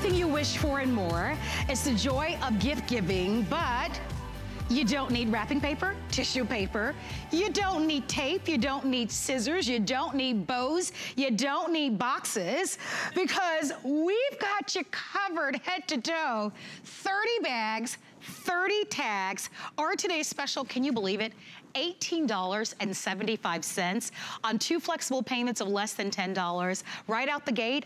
everything you wish for and more. It's the joy of gift giving, but you don't need wrapping paper, tissue paper. You don't need tape. You don't need scissors. You don't need bows. You don't need boxes because we've got you covered head to toe. 30 bags, 30 tags. Our today's special, can you believe it? $18.75 on two flexible payments of less than $10. Right out the gate,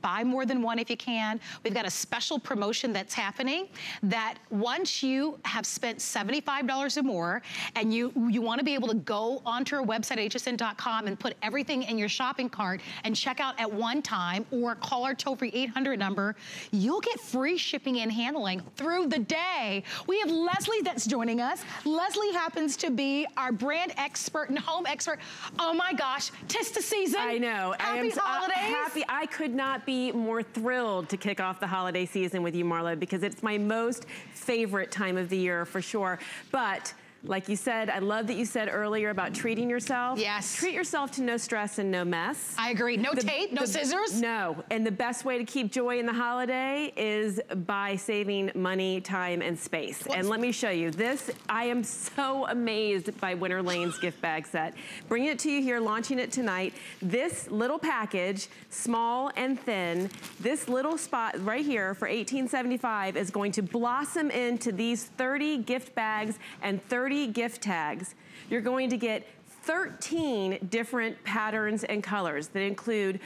buy more than one if you can. We've got a special promotion that's happening that once you have spent $75 or more and you, you wanna be able to go onto our website, hsn.com and put everything in your shopping cart and check out at one time or call our toll-free 800 number, you'll get free shipping and handling through the day. We have Leslie that's joining us. Leslie happens to be our brand expert and home expert. Oh my gosh, tis the season. I know. Happy I am holidays. Uh, happy. I could not not be more thrilled to kick off the holiday season with you, Marlo, because it's my most favorite time of the year for sure. But like you said, I love that you said earlier about treating yourself. Yes. Treat yourself to no stress and no mess. I agree. No the, tape, no the, scissors. No. And the best way to keep joy in the holiday is by saving money, time, and space. And let me show you. This, I am so amazed by Winter Lane's gift bag set. Bringing it to you here, launching it tonight. This little package, small and thin, this little spot right here for $18.75 is going to blossom into these 30 gift bags and 30 30 gift tags, you're going to get 13 different patterns and colors that include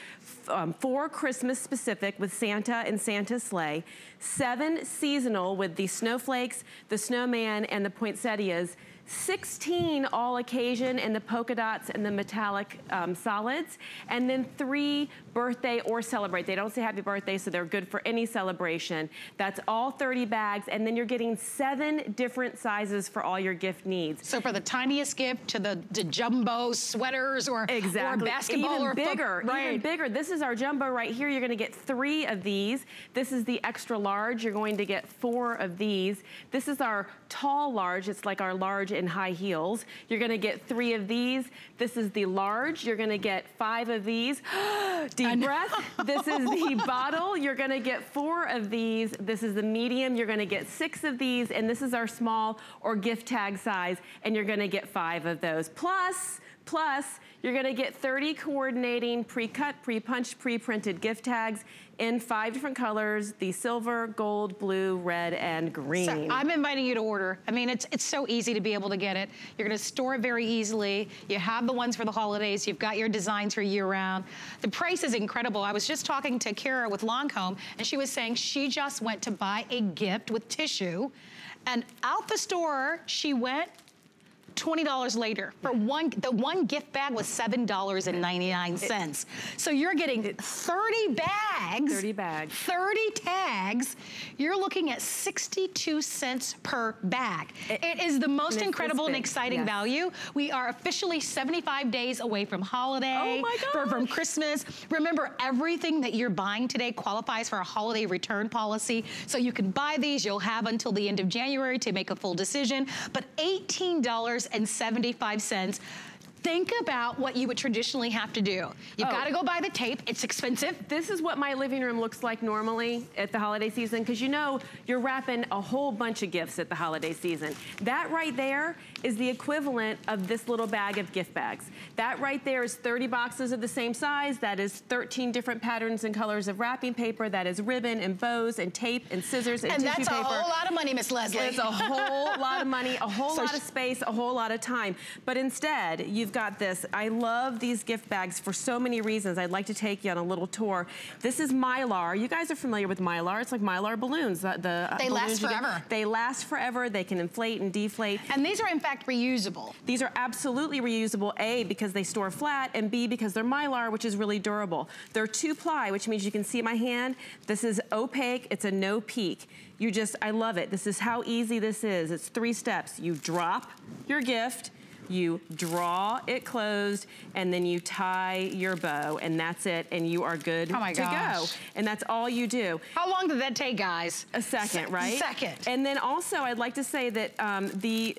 um, four Christmas specific with Santa and Santa's sleigh, seven seasonal with the snowflakes, the snowman, and the poinsettias, 16 all occasion and the polka dots and the metallic um, solids, and then three birthday or celebrate. They don't say happy birthday, so they're good for any celebration. That's all 30 bags, and then you're getting seven different sizes for all your gift needs. So for the tiniest gift to the, the jumbo sweaters or, exactly. or basketball even or bigger, right. even bigger. This is our jumbo right here. You're gonna get three of these. This is the extra large. You're going to get four of these. This is our tall large. It's like our large in high heels. You're gonna get three of these. This is the large. You're gonna get five of these. Deep breath. this is the bottle. You're gonna get four of these. This is the medium. You're gonna get six of these. And this is our small or gift tag size. And you're gonna get five of those. Plus, plus, you're gonna get 30 coordinating pre-cut, pre-punched, pre-printed gift tags in five different colors, the silver, gold, blue, red, and green. So I'm inviting you to order. I mean, it's, it's so easy to be able to get it. You're gonna store it very easily. You have the ones for the holidays. You've got your designs for year round. The price is incredible. I was just talking to Kara with Lancome, and she was saying she just went to buy a gift with tissue, and out the store, she went $20 later. For one, the one gift bag was $7.99. So you're getting 30 bags. 30 bags. 30 tags. You're looking at 62 cents per bag. it, it is the most incredible and exciting yes. value. We are officially 75 days away from holiday. Oh my from Christmas. Remember, everything that you're buying today qualifies for a holiday return policy. So you can buy these. You'll have until the end of January to make a full decision. But $18 $2.75 think about what you would traditionally have to do. You've oh. got to go buy the tape. It's expensive. This is what my living room looks like normally at the holiday season because you know you're wrapping a whole bunch of gifts at the holiday season. That right there is the equivalent of this little bag of gift bags. That right there is 30 boxes of the same size. That is 13 different patterns and colors of wrapping paper. That is ribbon and bows and tape and scissors and, and tissue paper. And that's a whole lot of money, Miss Leslie. It's a whole lot of money, a whole so lot of space, a whole lot of time. But instead, you've got this. I love these gift bags for so many reasons. I'd like to take you on a little tour. This is Mylar. You guys are familiar with Mylar. It's like Mylar balloons. The, the they balloons last forever. They last forever. They can inflate and deflate. And these are in fact reusable. These are absolutely reusable, A, because they store flat, and B, because they're Mylar, which is really durable. They're two ply, which means you can see my hand. This is opaque. It's a no peek. You just, I love it. This is how easy this is. It's three steps. You drop your gift, you draw it closed, and then you tie your bow, and that's it, and you are good oh to gosh. go. And that's all you do. How long did that take, guys? A second, Se right? Second. And then also, I'd like to say that um, the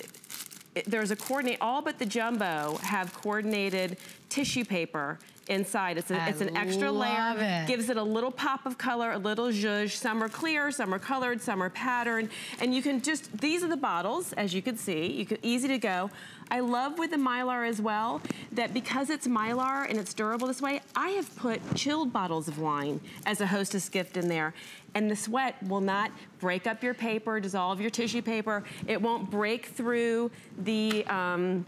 there's a coordinate, all but the jumbo have coordinated tissue paper inside. It's, a, it's an extra layer. It. Gives it a little pop of color, a little zhuzh. Some are clear, some are colored, some are patterned. And you can just, these are the bottles, as you can see. You can, easy to go. I love with the Mylar as well, that because it's Mylar and it's durable this way, I have put chilled bottles of wine as a hostess gift in there. And the sweat will not break up your paper, dissolve your tissue paper. It won't break through the, um,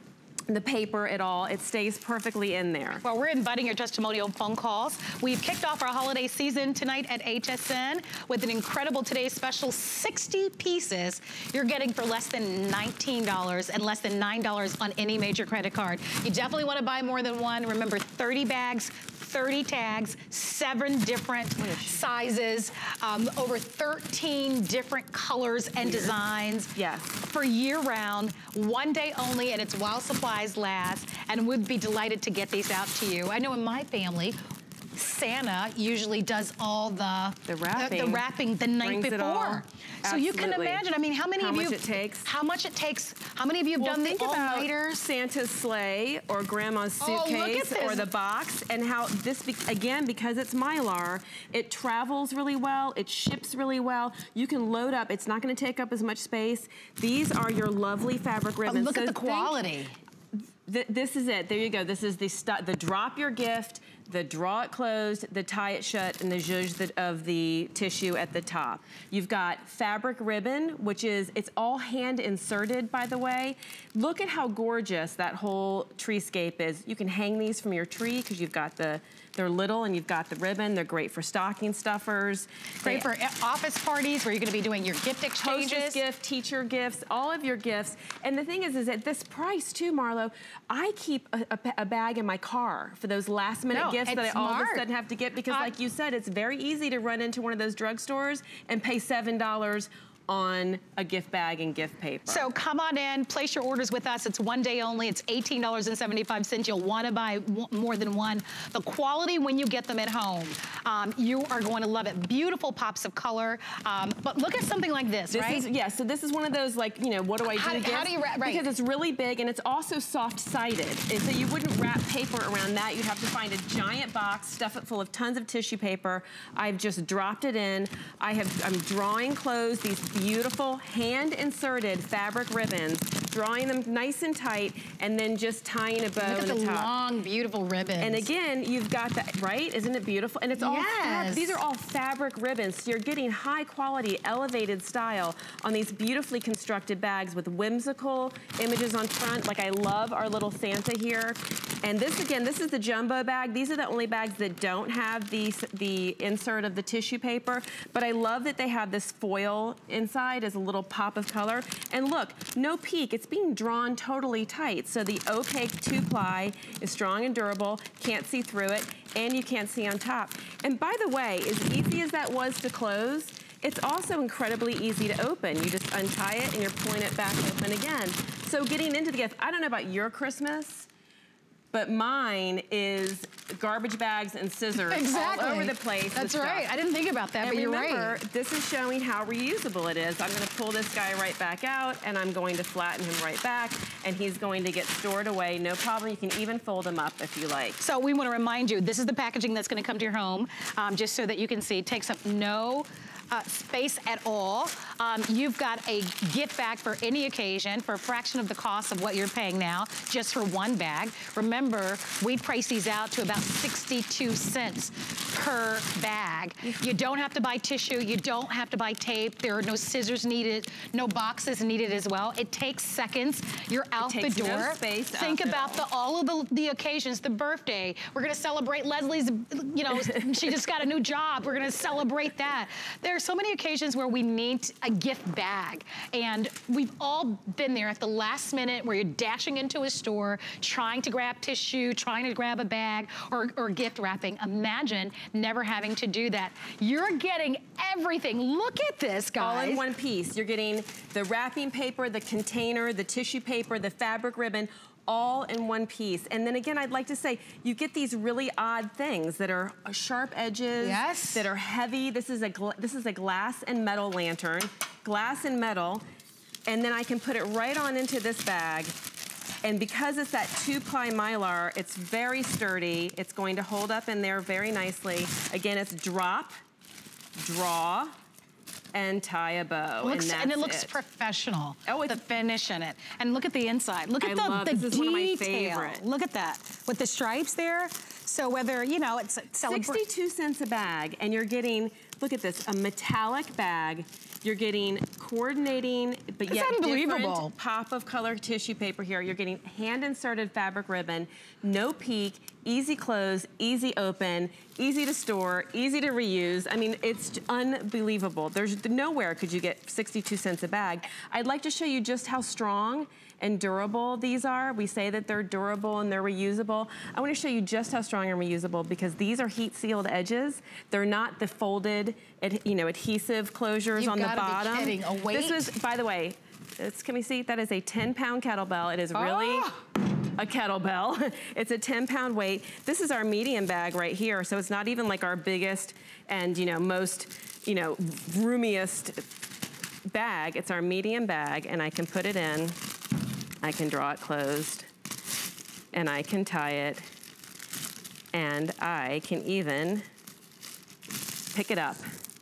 the paper at all. It stays perfectly in there. Well, we're inviting your testimonial phone calls. We've kicked off our holiday season tonight at HSN with an incredible today's special 60 pieces you're getting for less than $19 and less than $9 on any major credit card. You definitely want to buy more than one. Remember, 30 bags, 30 tags, seven different sizes, um, over 13 different colors and designs. Yes. For year round, one day only, and it's while supplies last, and we'd be delighted to get these out to you. I know in my family, Santa usually does all the the wrapping, the, the, wrapping the night before. So you can imagine. I mean, how many how of you? How much it takes? How much it takes? How many of you have well, done think the all-nighters? Santa's sleigh or Grandma's oh, suitcase oh, or the box, and how this be again because it's mylar, it travels really well. It ships really well. You can load up. It's not going to take up as much space. These are your lovely fabric oh, ribbons. But look so at the quality. Th this is it. There you go. This is the the drop your gift the draw it closed, the tie it shut, and the zhuzh of the tissue at the top. You've got fabric ribbon, which is, it's all hand inserted, by the way. Look at how gorgeous that whole treescape is. You can hang these from your tree because you've got the they're little and you've got the ribbon. They're great for stocking stuffers. Great they, for office parties where you're gonna be doing your gift exchanges. Gift, teacher gifts, all of your gifts. And the thing is, is at this price too, Marlo, I keep a, a, a bag in my car for those last minute no, gifts that I all of a sudden have to get because uh, like you said, it's very easy to run into one of those drugstores and pay $7 on a gift bag and gift paper. So come on in, place your orders with us. It's one day only. It's $18.75. You'll want to buy more than one. The quality when you get them at home, um, you are going to love it. Beautiful pops of color. Um, but look at something like this, this right? Is, yeah, so this is one of those like, you know, what do I do how, to how do you right. Because it's really big and it's also soft-sided. So you wouldn't wrap paper around that. You'd have to find a giant box, stuff it full of tons of tissue paper. I've just dropped it in. I have, I'm drawing clothes, these beautiful hand-inserted fabric ribbons, drawing them nice and tight, and then just tying a bow Look at the, the top. long, beautiful ribbons. And again, you've got that, right? Isn't it beautiful? And it's all, yes. these are all fabric ribbons. So you're getting high quality, elevated style on these beautifully constructed bags with whimsical images on front. Like I love our little Santa here. And this again, this is the jumbo bag. These are the only bags that don't have the, the insert of the tissue paper. But I love that they have this foil inside as a little pop of color. And look, no peak. It's being drawn totally tight. So the opaque two-ply is strong and durable. Can't see through it. And you can't see on top. And by the way, as easy as that was to close, it's also incredibly easy to open. You just untie it and you're pulling it back open again. So getting into the gift, I don't know about your Christmas, but mine is garbage bags and scissors exactly. all over the place. That's right. I didn't think about that, and but you're remember, right. this is showing how reusable it is. I'm gonna pull this guy right back out and I'm going to flatten him right back and he's going to get stored away, no problem. You can even fold him up if you like. So we wanna remind you, this is the packaging that's gonna come to your home, um, just so that you can see. It takes up no uh, space at all. Um, you've got a gift bag for any occasion for a fraction of the cost of what you're paying now, just for one bag. Remember, we price these out to about 62 cents per bag. You don't have to buy tissue. You don't have to buy tape. There are no scissors needed, no boxes needed as well. It takes seconds. You're out the door. No space Think about the, all of the, the occasions, the birthday. We're gonna celebrate Leslie's, you know, she just got a new job. We're gonna celebrate that. There are so many occasions where we need a gift bag. And we've all been there at the last minute where you're dashing into a store, trying to grab tissue, trying to grab a bag or, or gift wrapping. Imagine never having to do that. You're getting everything. Look at this, guys. All in one piece. You're getting the wrapping paper, the container, the tissue paper, the fabric ribbon, all in one piece. And then again, I'd like to say, you get these really odd things that are uh, sharp edges, yes. that are heavy. This is a this is a glass and metal lantern, glass and metal, and then I can put it right on into this bag And because it's that two-ply Mylar, it's very sturdy. It's going to hold up in there very nicely. Again, it's drop, draw, and tie a bow. Looks, and, and, it looks it. professional. Oh, it's the finish in it. And look at the inside. Look at I the, the detail. one of my favorite. Look at that. With the stripes there. So whether, you know, it's celebrate. 62 cents a bag, and you're getting, look at this, a metallic bag. You're getting coordinating, but That's yet unbelievable. different pop of color tissue paper here. You're getting hand-inserted fabric ribbon, no peak, easy close, easy open, easy to store, easy to reuse. I mean, it's unbelievable. There's nowhere could you get 62 cents a bag. I'd like to show you just how strong and durable these are. We say that they're durable and they're reusable. I wanna show you just how strong and reusable because these are heat sealed edges. They're not the folded, you know, adhesive closures You've on the bottom. kidding. This is, by the way, this, can we see? That is a 10 pound kettlebell. It is ah! really Oh. a kettlebell. it's a 10 pound weight. This is our medium bag right here. So it's not even like our biggest and, you know, most, you know, roomiest bag. It's our medium bag and I can put it in. I can draw it closed and I can tie it and I can even pick it up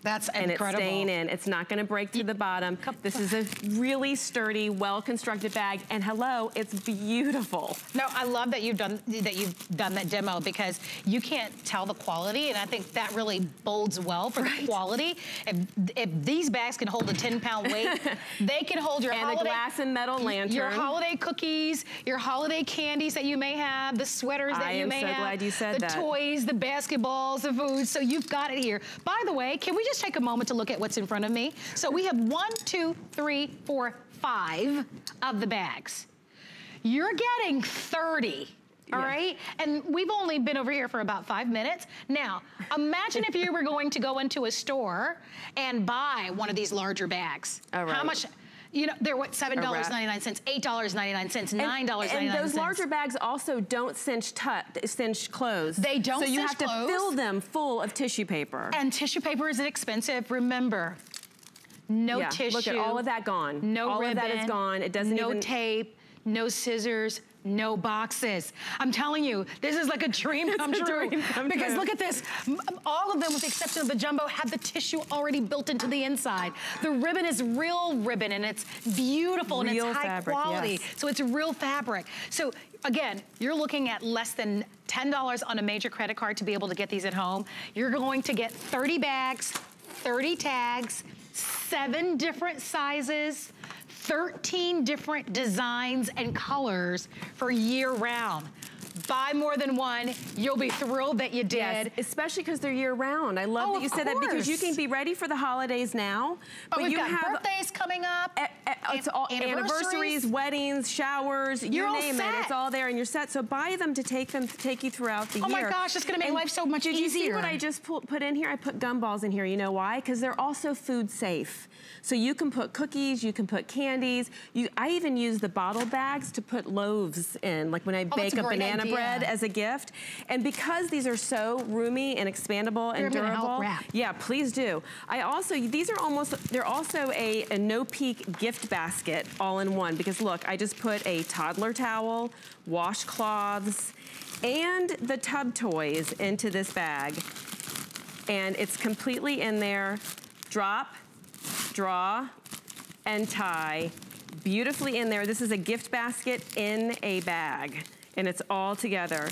That's and incredible. it's staying in. It's not gonna break to the bottom. This is a really sturdy, well-constructed bag, and hello, it's beautiful. No, I love that you've done that you've done that demo because you can't tell the quality, and I think that really bodes well for the quality. If, if these bags can hold a 10 pound weight, they can hold your And the holiday, glass and metal lantern. your holiday cookies, your holiday candies that you may have, the sweaters that I you may so have, glad you said the that. toys, the basketballs, the food. So you've got it here. By the way, can we just take a moment to look at what's in front of me? So we have one, two, three, four, five of the bags. You're getting 30. All Yeah. right, and we've only been over here for about five minutes. Now, imagine if you were going to go into a store and buy one of these larger bags. All How much? You know, they're what, $7.99, $8.99, $9.99. And those larger bags also don't cinch cinch close. They don't So you have to fill them full of tissue paper. And tissue paper isn't expensive. Remember, no yeah, tissue. look at all of that gone. No all ribbon. of that is gone. It doesn't no even. tape, no scissors, no boxes. I'm telling you, this is like a dream come true. dream come because true. look at this. All of them, with the exception of the jumbo, have the tissue already built into the inside. The ribbon is real ribbon and it's beautiful and it's high fabric, quality. yes. So it's real fabric. So again, you're looking at less than $10 on a major credit card to be able to get these at home. You're going to get 30 bags, 30 tags, seven different sizes, 13 different designs and colors for year round. Buy more than one, you'll be thrilled that you did. Yes, especially because they're year round. I love Oh, that you said that because you can be ready for the holidays now. Oh, but we've you got have birthdays coming up. a- a- oh, it's all anniversaries, weddings, showers, you You're all name set. it. It's all there and you're set. So buy them to take them to take you throughout the year. Oh my gosh, it's gonna make life so much did you see what I just pu- put in here? I put gumballs in here. You know why? Because they're also food safe. So you can put cookies, you can put candies. You, I even use the bottle bags to put loaves in, like when I Oh, bake a a great banana bread as a gift. And because these are so roomy and expandable and gonna durable, yeah, please do. I also, these are almost, they're also a, a no-peak gift basket all in one because look, I just put a toddler towel, washcloths, and the tub toys into this bag. And it's completely in there. Drop, draw, and tie. Beautifully in there. This is a gift basket in a bag. And it's all together.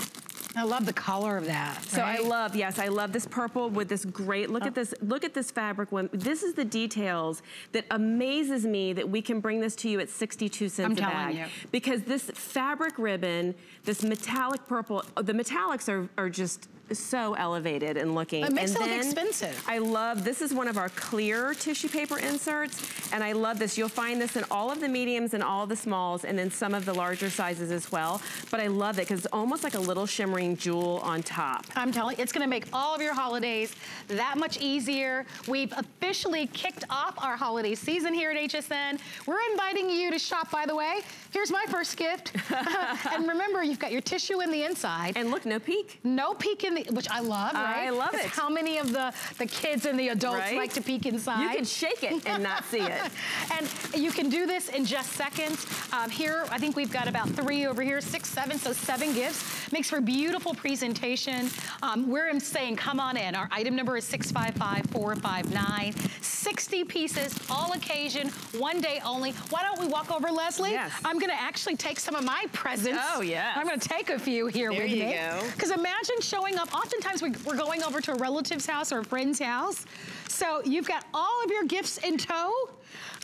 I love the color of that. So I love, yes, I love this purple with this great, look Oh. at this, look at this fabric. One. this is the details that amazes me that we can bring this to you at 62 cents I'm a telling bag. you. Because this fabric ribbon, this metallic purple, the metallics are, are just so elevated and looking. It makes and it look expensive. I love, this is one of our clear tissue paper inserts, and I love this. You'll find this in all of the mediums and all the smalls, and then some of the larger sizes as well. But I love it, because it's almost like a little shimmering jewel on top. I'm telling you, it's gonna make all of your holidays that much easier. We've officially kicked off our holiday season here at HSN. We're inviting you to shop, by the way. Here's my first gift. and remember, you've got your tissue in the inside. And look, no peek. No peek in which I love, right? I love it. How many of the, the kids and the adults right? like to peek inside? You can shake it and not see it. and you can do this in just seconds. Um, here, I think we've got about three over here, six, seven, so seven gifts. Makes for beautiful presentation. Um, we're saying, come on in. Our item number is 655459. 60 pieces, all occasion, one day only. Why don't we walk over, Leslie? Yes. I'm gonna actually take some of my presents. Oh, yeah. I'm gonna take a few here there with me. There you go. Because imagine showing up, oftentimes we're going over to a relative's house or a friend's house. So you've got all of your gifts in tow.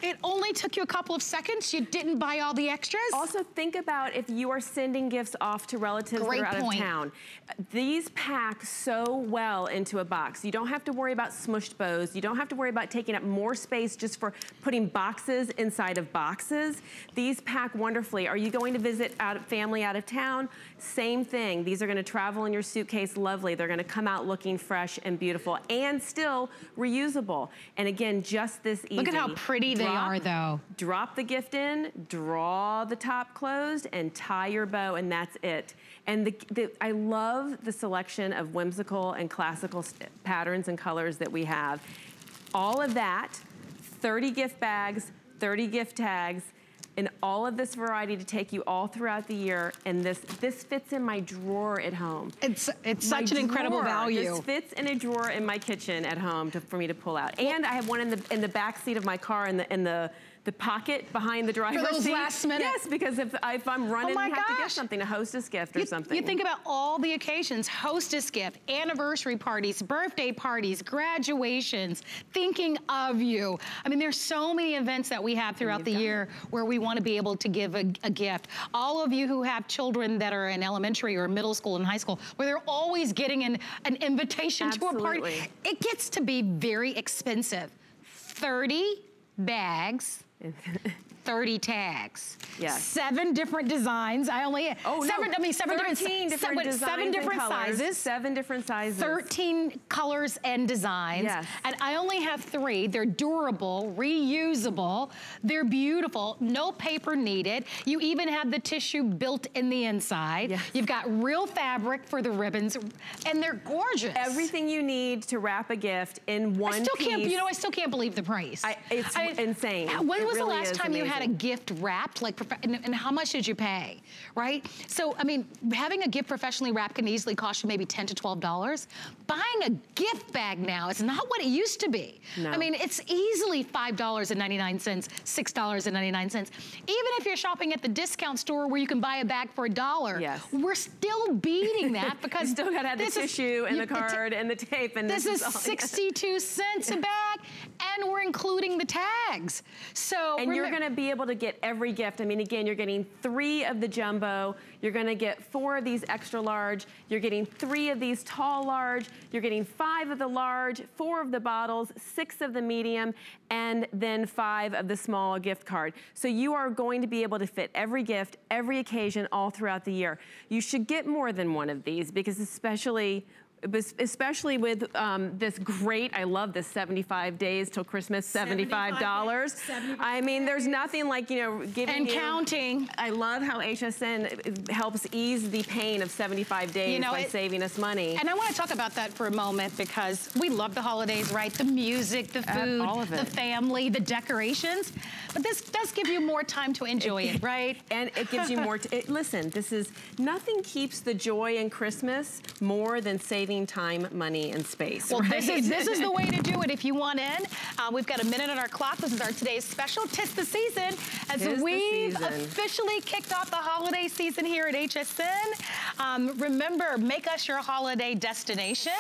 It only took you a couple of seconds. You didn't buy all the extras. Also, think about if you are sending gifts off to relatives Great that are out point. of town. These pack so well into a box. You don't have to worry about smushed bows. You don't have to worry about taking up more space just for putting boxes inside of boxes. These pack wonderfully. Are you going to visit out family out of town? Same thing. These are gonna travel in your suitcase lovely. They're gonna come out looking fresh and beautiful and still reusable. And again, just this easy. Look at how pretty they drop, are though. Drop the gift in, draw the top closed, and tie your bow, and that's it. And the, the, I love the selection of whimsical and classical patterns and colors that we have. All of that, 30 gift bags, 30 gift tags, and all of this variety to take you all throughout the year. And this this fits in my drawer at home. It's it's my such an incredible value. This fits in a drawer in my kitchen at home to, for me to pull out. And I have one in the in the back seat of my car in the in the the pocket behind the driver's For those seat. last minute. Yes, because if, if I'm oh running oh and have gosh. to get something, a hostess gift or you, something. You think about all the occasions, hostess gift, anniversary parties, birthday parties, graduations, thinking of you. I mean, there's so many events that we have throughout the year it. where we want to be able to give a, a gift. All of you who have children that are in elementary or middle school and high school, where they're always getting an, an invitation Absolutely. to a party, it gets to be very expensive. 30 bags and 30 tags. Yes. Seven different designs. I only, oh, seven, no. I mean, seven different, different seven, designs seven different colors, sizes. Seven different sizes. 13 colors and designs. Yes. And I only have three. They're durable, reusable. They're beautiful. No paper needed. You even have the tissue built in the inside. Yes. You've got real fabric for the ribbons and they're gorgeous. Everything you need to wrap a gift in one I still piece. can't, you know, I still can't believe the price. I, it's I, insane. When it was really the last time amazing. you had a gift wrapped, like, and, and, how much did you pay, right? So, I mean, having a gift professionally wrapped can easily cost you maybe 10 to $12. Buying a gift bag now is not what it used to be. No. I mean, it's easily $5.99, $6.99. Even if you're shopping at the discount store where you can buy a bag for a dollar, yes. we're still beating that because still gotta have the tissue and you, the card and the tape and this, this is, is 62 cents a bag and we're including the tags. So And you're gonna be able to get every gift. I mean, again, you're getting three of the jumbo, you're gonna get four of these extra large, you're getting three of these tall large, you're getting five of the large, four of the bottles, six of the medium, and then five of the small gift card. So you are going to be able to fit every gift, every occasion, all throughout the year. You should get more than one of these because especially especially with um, this great, I love this 75 days till Christmas, $75. 75 I mean, there's nothing like, you know, giving And you, counting. I love how HSN helps ease the pain of 75 days you know, by it, saving us money. And I want to talk about that for a moment because we love the holidays, right? The music, the food, uh, the family, the decorations. But this does give you more time to enjoy it, right? And it gives you more, it, listen, this is, nothing keeps the joy in Christmas more than saving time, money, and space. Well, right? this, is, this is the way to do it if you want in. Uh, we've got a minute on our clock. This is our today's special, Tis the Season. As Tis we've season. officially kicked off the holiday season here at HSN. Um, remember, make us your holiday destination.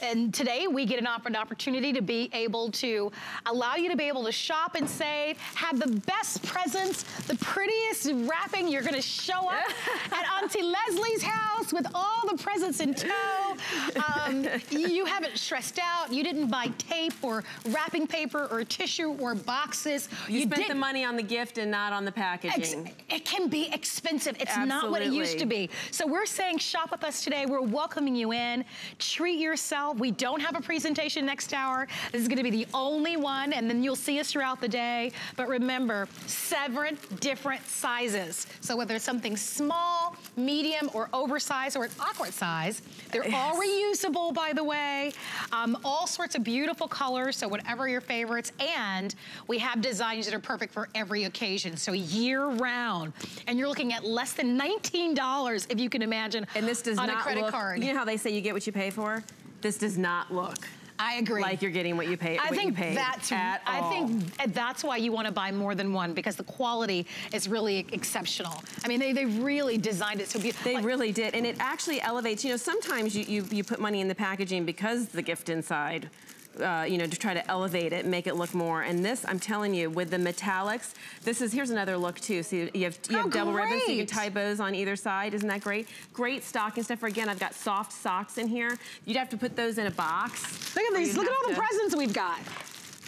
And today we get an, an opportunity to be able to allow you to be able to shop and save, have the best presents, the prettiest wrapping. You're gonna show up at Auntie Leslie's house with all the presents in tow. Um, you haven't stressed out. You didn't buy tape or wrapping paper or tissue or boxes. You, you spent the money on the gift and not on the packaging. it can be expensive. It's Absolutely. not what it used to be. So we're saying shop with us today. We're welcoming you in. Treat yourself. We don't have a presentation next hour. This is gonna be the only one and then you'll see us throughout the day. But remember, seven different sizes. So whether it's something small, medium, or oversized, or an awkward size, they're yes. all reusable, by the way. Um, all sorts of beautiful colors, so whatever your favorites. And we have designs that are perfect for every occasion, so year round. And you're looking at less than $19 if you can imagine and this does on not a credit look, card. You know how they say you get what you pay for? This does not look I agree. Like you're getting what you pay. I think that's. I all. think that's why you want to buy more than one because the quality is really exceptional. I mean, they they really designed it so beautiful. They like, really did, and it actually elevates. You know, sometimes you, you you put money in the packaging because the gift inside uh, you know, to try to elevate it, make it look more. And this, I'm telling you, with the metallics, this is, here's another look too. So you, have, you have oh, double great. ribbons, so you can tie bows on either side. Isn't that great? Great stocking stuffer. Again, I've got soft socks in here. You'd have to put those in a box. Look at these, look at all to... the presents we've got.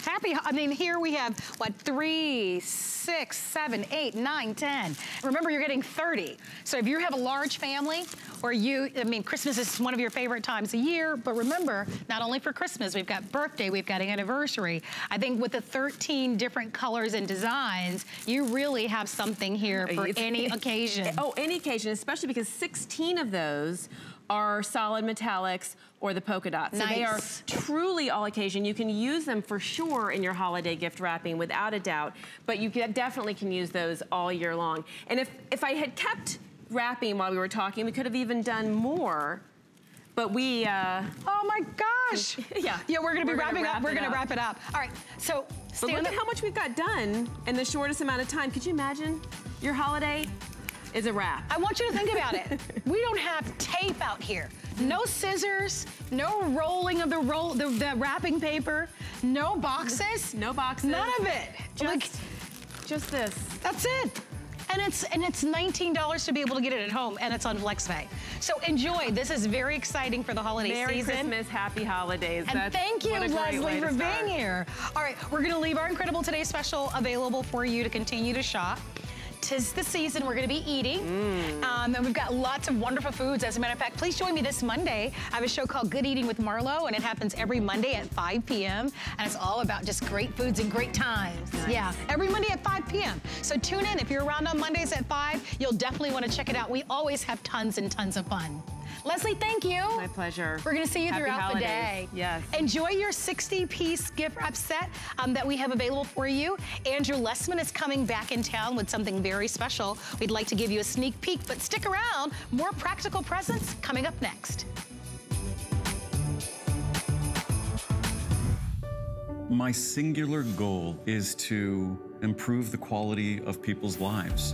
Happy, I mean, here we have, what, three, six, seven, eight, nine, ten. Remember, you're getting 30. So if you have a large family, or you, I mean, Christmas is one of your favorite times a year, but remember, not only for Christmas, we've got birthday, we've got anniversary. I think with the 13 different colors and designs, you really have something here for it's, any occasion. Oh, any occasion, especially because 16 of those are solid metallics or the polka dots. Nice. So they are truly all occasion. You can use them for sure in your holiday gift wrapping without a doubt, but you definitely can use those all year long. And if, if I had kept wrapping while we were talking, we could have even done more but we, uh, Oh my gosh. yeah. Yeah, we're gonna be we're wrapping gonna wrap up. We're gonna up. wrap it up. All right, so But look at how much we've got done in the shortest amount of time. Could you imagine your holiday? Is a wrap. I want you to think about it. we don't have tape out here. No scissors, no rolling of the roll, the, the wrapping paper, no boxes. No boxes. None of it. Just, like, just this. That's it. And it's and it's $19 to be able to get it at home, and it's on FlexPay. So enjoy. This is very exciting for the holiday Merry season. Merry Christmas, happy holidays. And That's thank you, Leslie, for being here. All right, we're gonna leave our Incredible Today special available for you to continue to shop tis the season. We're gonna be eating. Mm. Um, and we've got lots of wonderful foods. As a matter of fact, please join me this Monday. I have a show called Good Eating with Marlo, and it happens every Monday at 5 p.m. And it's all about just great foods and great times. Nice. Yeah, every Monday at 5 p.m. So tune in. If you're around on Mondays at 5, you'll definitely wanna check it out. We always have tons and tons of fun. Leslie, thank you. My pleasure. We're going to see you Happy throughout holidays. the day. Yes. Enjoy your 60-piece gift wrap set um, that we have available for you. Andrew Lessman is coming back in town with something very special. We'd like to give you a sneak peek, but stick around. More practical presents coming up next. My singular goal is to improve the quality of people's lives.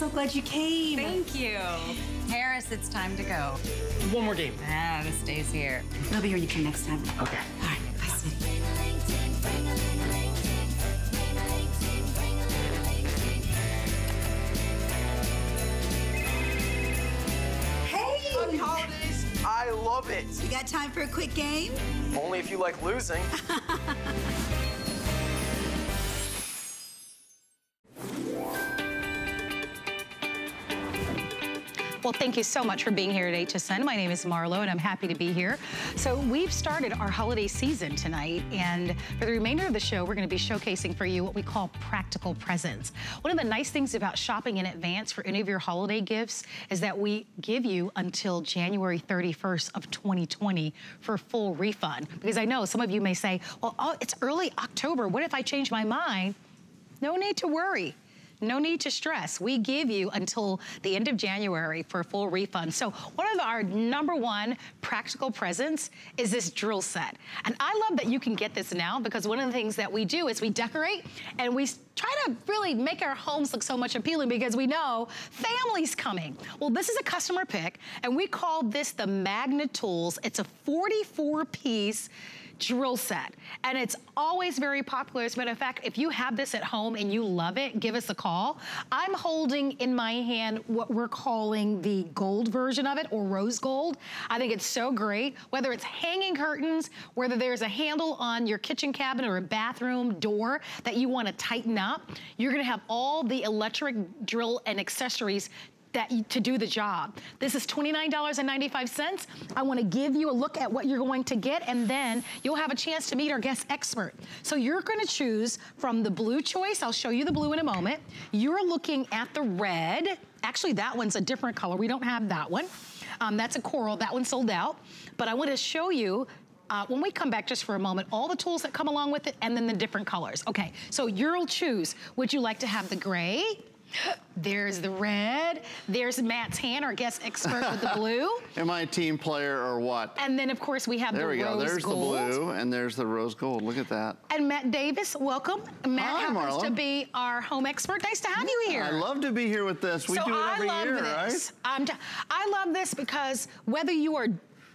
so glad you came. Thank you. Harris, it's time to go. One more game. Ah, this stays here. I'll be here you come next time. Okay. All right. Bye, sweetie. Hey! I love it. You got time for a quick game? Only if you like losing. thank you so much for being here at HSN. My name is Marlo, and I'm happy to be here. So we've started our holiday season tonight, and for the remainder of the show, we're gonna be showcasing for you what we call practical presents. One of the nice things about shopping in advance for any of your holiday gifts is that we give you until January 31st of 2020 for full refund. Because I know some of you may say, well, oh, it's early October. What if I change my mind? No need to worry. No need to stress. We give you until the end of January for a full refund. So one of our number one practical presents is this drill set. And I love that you can get this now because one of the things that we do is we decorate and we try to really make our homes look so much appealing because we know family's coming. Well, this is a customer pick and we call this the Magna Tools. It's a 44 piece drill set. And it's always very popular. As a matter of fact, if you have this at home and you love it, give us a call. I'm holding in my hand what we're calling the gold version of it or rose gold. I think it's so great, whether it's hanging curtains, whether there's a handle on your kitchen cabinet or a bathroom door that you wanna tighten up, you're gonna have all the electric drill and accessories that to do the job. This is $29.95. I wanna give you a look at what you're going to get and then you'll have a chance to meet our guest expert. So you're gonna choose from the blue choice. I'll show you the blue in a moment. You're looking at the red. Actually, that one's a different color. We don't have that one. Um, that's a coral, that one sold out. But I wanna show you uh, when we come back just for a moment, all the tools that come along with it and then the different colors. Okay, so you'll choose, would you like to have the gray, there's the red. There's Matt's hand, our guest expert with the blue. Am I a team player or what? And then, of course, we have the rose. there the we rose go. There's gold. the blue, and there's the rose gold. Look at that. And Matt Davis, welcome. Matt Hi, happens Marlo. to be our home expert. Nice to have you here. I love to be here with this. We so do it I every love year, this. right? I'm t- I love this because whether you are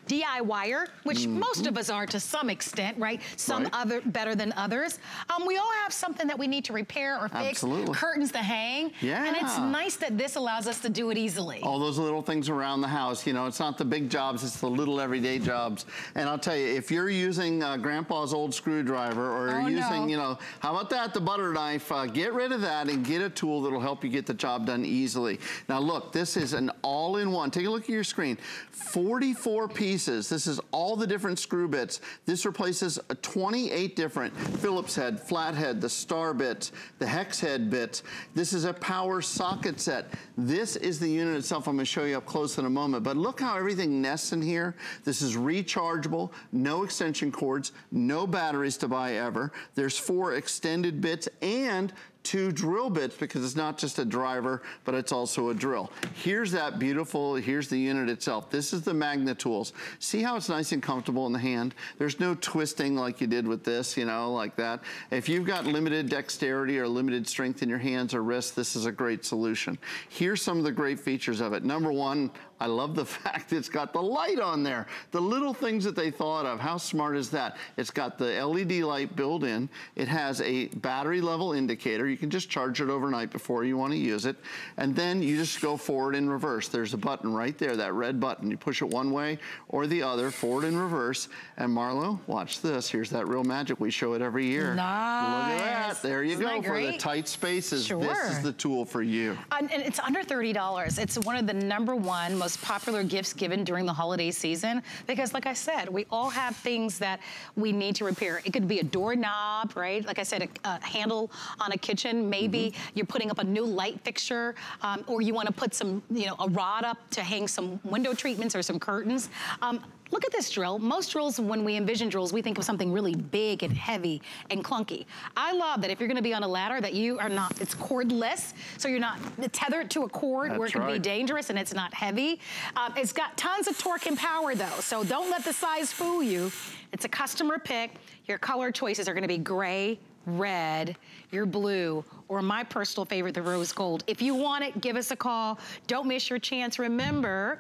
DIYer, which Mm-hmm. most of us are to some extent, right? Some Right. other better than others. Um, we all have something that we need to repair or fix. Absolutely. Curtains to hang. Yeah. And it's nice that this allows us to do it easily. All those little things around the house, you know, it's not the big jobs, it's the little everyday jobs. And I'll tell you, if you're using uh, grandpa's old screwdriver or Oh, you're using, no. you know, how about that, the butter knife, uh, get rid of that and get a tool that'll help you get the job done easily. Now look, this is an all-in-one. Take a look at your screen. 44 pieces. This is all the different screw bits. This replaces uh, 28 different Phillips head, flathead, the star bits, the hex head bits. This is a power socket set. This is the unit itself. I'm gonna show you up close in a moment, but look how everything nests in here. This is rechargeable, no extension cords, no batteries to buy ever. There's four extended bits and two drill bits because it's not just a driver, but it's also a drill. Here's that beautiful, here's the unit itself. This is the Magna Tools. See how it's nice and comfortable in the hand? There's no twisting like you did with this, you know, like that. If you've got limited dexterity or limited strength in your hands or wrists, this is a great solution. Here's some of the great features of it. Number one, I love the fact it's got the light on there. The little things that they thought of, how smart is that? It's got the LED light built in. It has a battery level indicator. You can just charge it overnight before you want to use it. And then you just go forward and reverse. There's a button right there, that red button. You push it one way or the other, forward and reverse. And Marlo, watch this. Here's that real magic. We show it every year. Look at Nice. that. There you Isn't go. For the tight spaces, sure. this is the tool for you. And, and it's under $30. It's one of the number one most popular gifts given during the holiday season because like I said, we all have things that we need to repair. It could be a doorknob, right? Like I said, a, a handle on a kitchen. Maybe you're putting up a new light fixture um, or you want to put some, you know, a rod up to hang some window treatments or some curtains. Um, Look at this drill. Most drills, when we envision drills, we think of something really big and heavy and clunky. I love that if you're gonna be on a ladder that you are not, it's cordless, so you're not tethered to a cord where it could can be dangerous and it's not heavy. Um, it's got tons of torque and power though, so don't let the size fool you. It's a customer pick. Your color choices are gonna be gray, red, your blue, or my personal favorite, the rose gold. If you want it, give us a call. Don't miss your chance. Remember,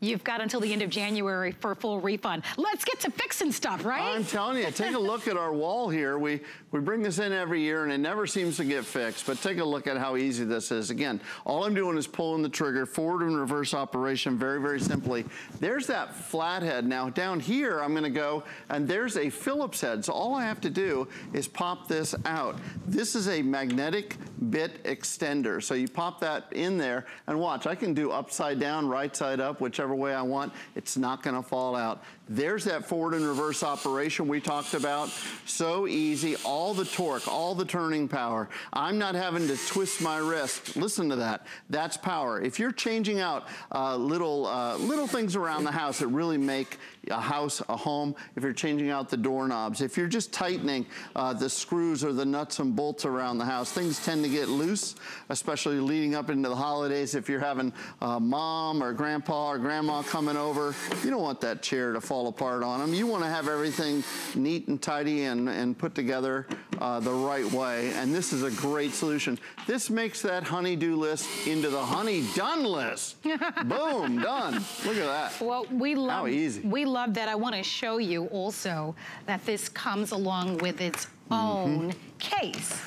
you've got until the end of January for a full refund. Let's get to fixing stuff, right? I'm telling you, take a look at our wall here. We, we bring this in every year and it never seems to get fixed, but take a look at how easy this is. Again, all I'm doing is pulling the trigger, forward and reverse operation very, very simply. There's that flathead. Now down here, I'm gonna go and there's a Phillips head. So all I have to do is pop this out. This is a magnetic bit extender. So you pop that in there and watch, I can do upside down, right side up, whichever way I want. It's not gonna fall out. There's that forward and reverse operation we talked about. So easy, all the torque, all the turning power. I'm not having to twist my wrist. Listen to that, that's power. If you're changing out uh, little, uh, little things around the house that really make a house, a home, if you're changing out the doorknobs, if you're just tightening uh, the screws or the nuts and bolts around the house, things tend to get loose, especially leading up into the holidays. If you're having uh, mom or grandpa or grandma coming over, you don't want that chair to fall apart on them. You want to have everything neat and tidy and, and put together uh, the right way. And this is a great solution. This makes that honey-do list into the honey done list. Boom, done. Look at that. Well, we love, How easy. we love that. I want to show you also that this comes along with its own case.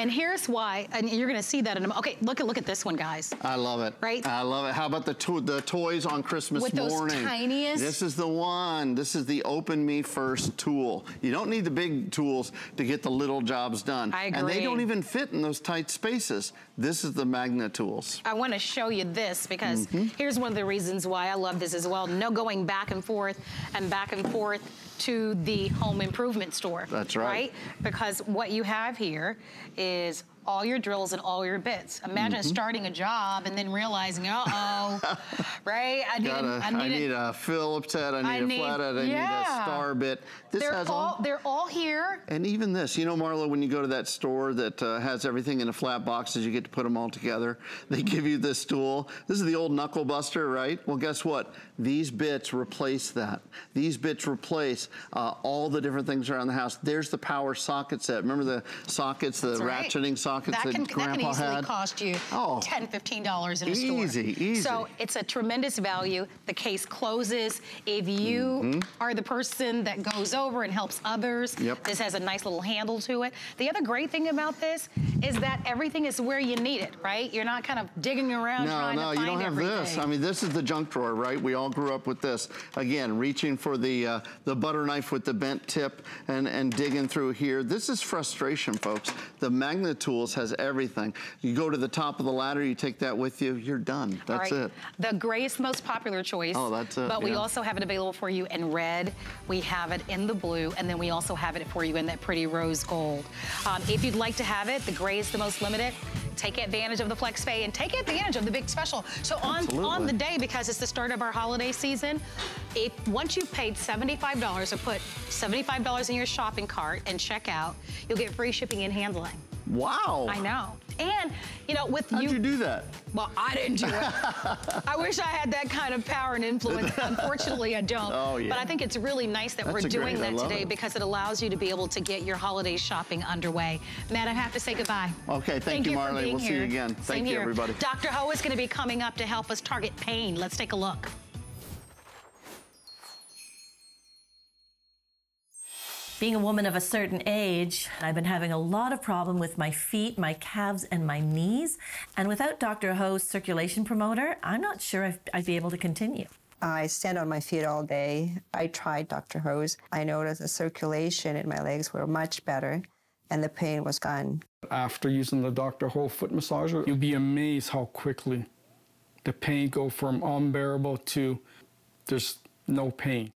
And here's why, and you're gonna see that in a moment. Okay, look at look at this one, guys. I love it. Right? I love it. How about the to the toys on Christmas With those morning? tiniest- This is the one. This is the Open Me First tool. You don't need the big tools to get the little jobs done. I agree. And they don't even fit in those tight spaces. This is the Magna tools. I want to show you this because Mm-hmm. here's one of the reasons why I love this as well. No going back and forth and back and forth to the home improvement store. That's right. Right? Because what you have here is all your drills and all your bits. Imagine Mm-hmm. starting a job and then realizing, uh-oh, right? I need, Got a, I need, I need a Phillips head, I need I a need- flathead, I need a star bit. This they're has all, they're all here. And even this, you know, Marlo, when you go to that store that uh, has everything in a flat boxes, you get to put them all together. They give you this tool. This is the old knuckle buster, right? Well, guess what? These bits replace that. These bits replace uh, all the different things around the house. There's the power socket set. Remember the sockets, the right. ratcheting sockets that, that can, that Grandpa can easily had? cost you Oh. $10, $15 in a store. Easy, easy. So it's a tremendous value. The case closes. If you are the person that goes over and helps others. Yep. this has a nice little handle to it. The other great thing about this is that everything is where you need it, right? You're not kind of digging around No, trying no, to you don't have everything. this. I mean, this is the junk drawer, right? We all grew up with this. Again, reaching for the uh, the butter knife with the bent tip and, and digging through here. This is frustration, folks. The Magna Tools has everything. You go to the top of the ladder, you take that with you, you're done. That's right. it. The gray is the most popular choice. Oh, that's it, But we also have it available for you in red. We have it in the blue, and then we also have it for you in that pretty rose gold. Um, if you'd like to have it, the gray is the most limited. Take advantage of the flex pay and take advantage of the big special. So on, on the day, because it's the start of our holiday season, if once you've paid $75 or put $75 in your shopping cart and check out, you'll get free shipping and handling. Wow. I know. And, you know, with How'd you... you do that? Well, I didn't do it. I wish I had that kind of power and influence. Unfortunately, I don't. Oh, yeah. But I think it's really nice that That's we're doing great- that today it. because it allows you to be able to get your holiday shopping underway. Matt, I have to say goodbye. Okay, thank you, for Marlo. We'll see you again. Same Thank you, here. everybody. Dr. Ho is going to be coming up to help us target pain. Let's take a look. Being a woman of a certain age, I've been having a lot of problem with my feet, my calves, and my knees. And without Dr. Ho's circulation promoter, I'm not sure if I'd be able to continue. I stand on my feet all day. I tried Dr. Ho's. I noticed the circulation in my legs were much better and the pain was gone. After using the Dr. Ho foot massager, you'll be amazed how quickly the pain go from unbearable to there's no pain.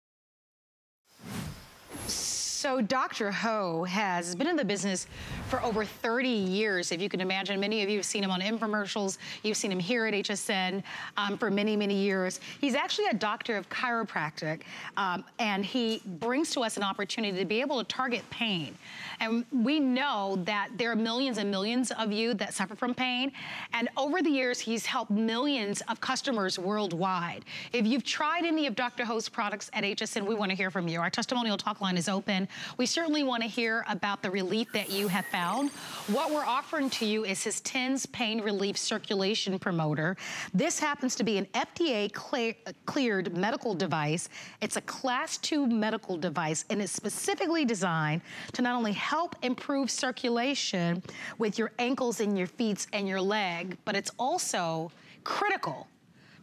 So Dr. Ho has been in the business for over 30 years, if you can imagine. Many of you have seen him on infomercials. You've seen him here at HSN um, for many, many years. He's actually a doctor of chiropractic, um, and he brings to us an opportunity to be able to target pain. And we know that there are millions and millions of you that suffer from pain. And over the years, he's helped millions of customers worldwide. If you've tried any of Dr. Ho's products at HSN, we want to hear from you. Our testimonial talk line is open. We certainly want to hear about the relief that you have found. What we're offering to you is his TENS Pain Relief Circulation Promoter. This happens to be an FDA clear, cleared medical device. It's a class two medical device and it's specifically designed to not only help improve circulation with your ankles and your feet and your leg, but it's also critical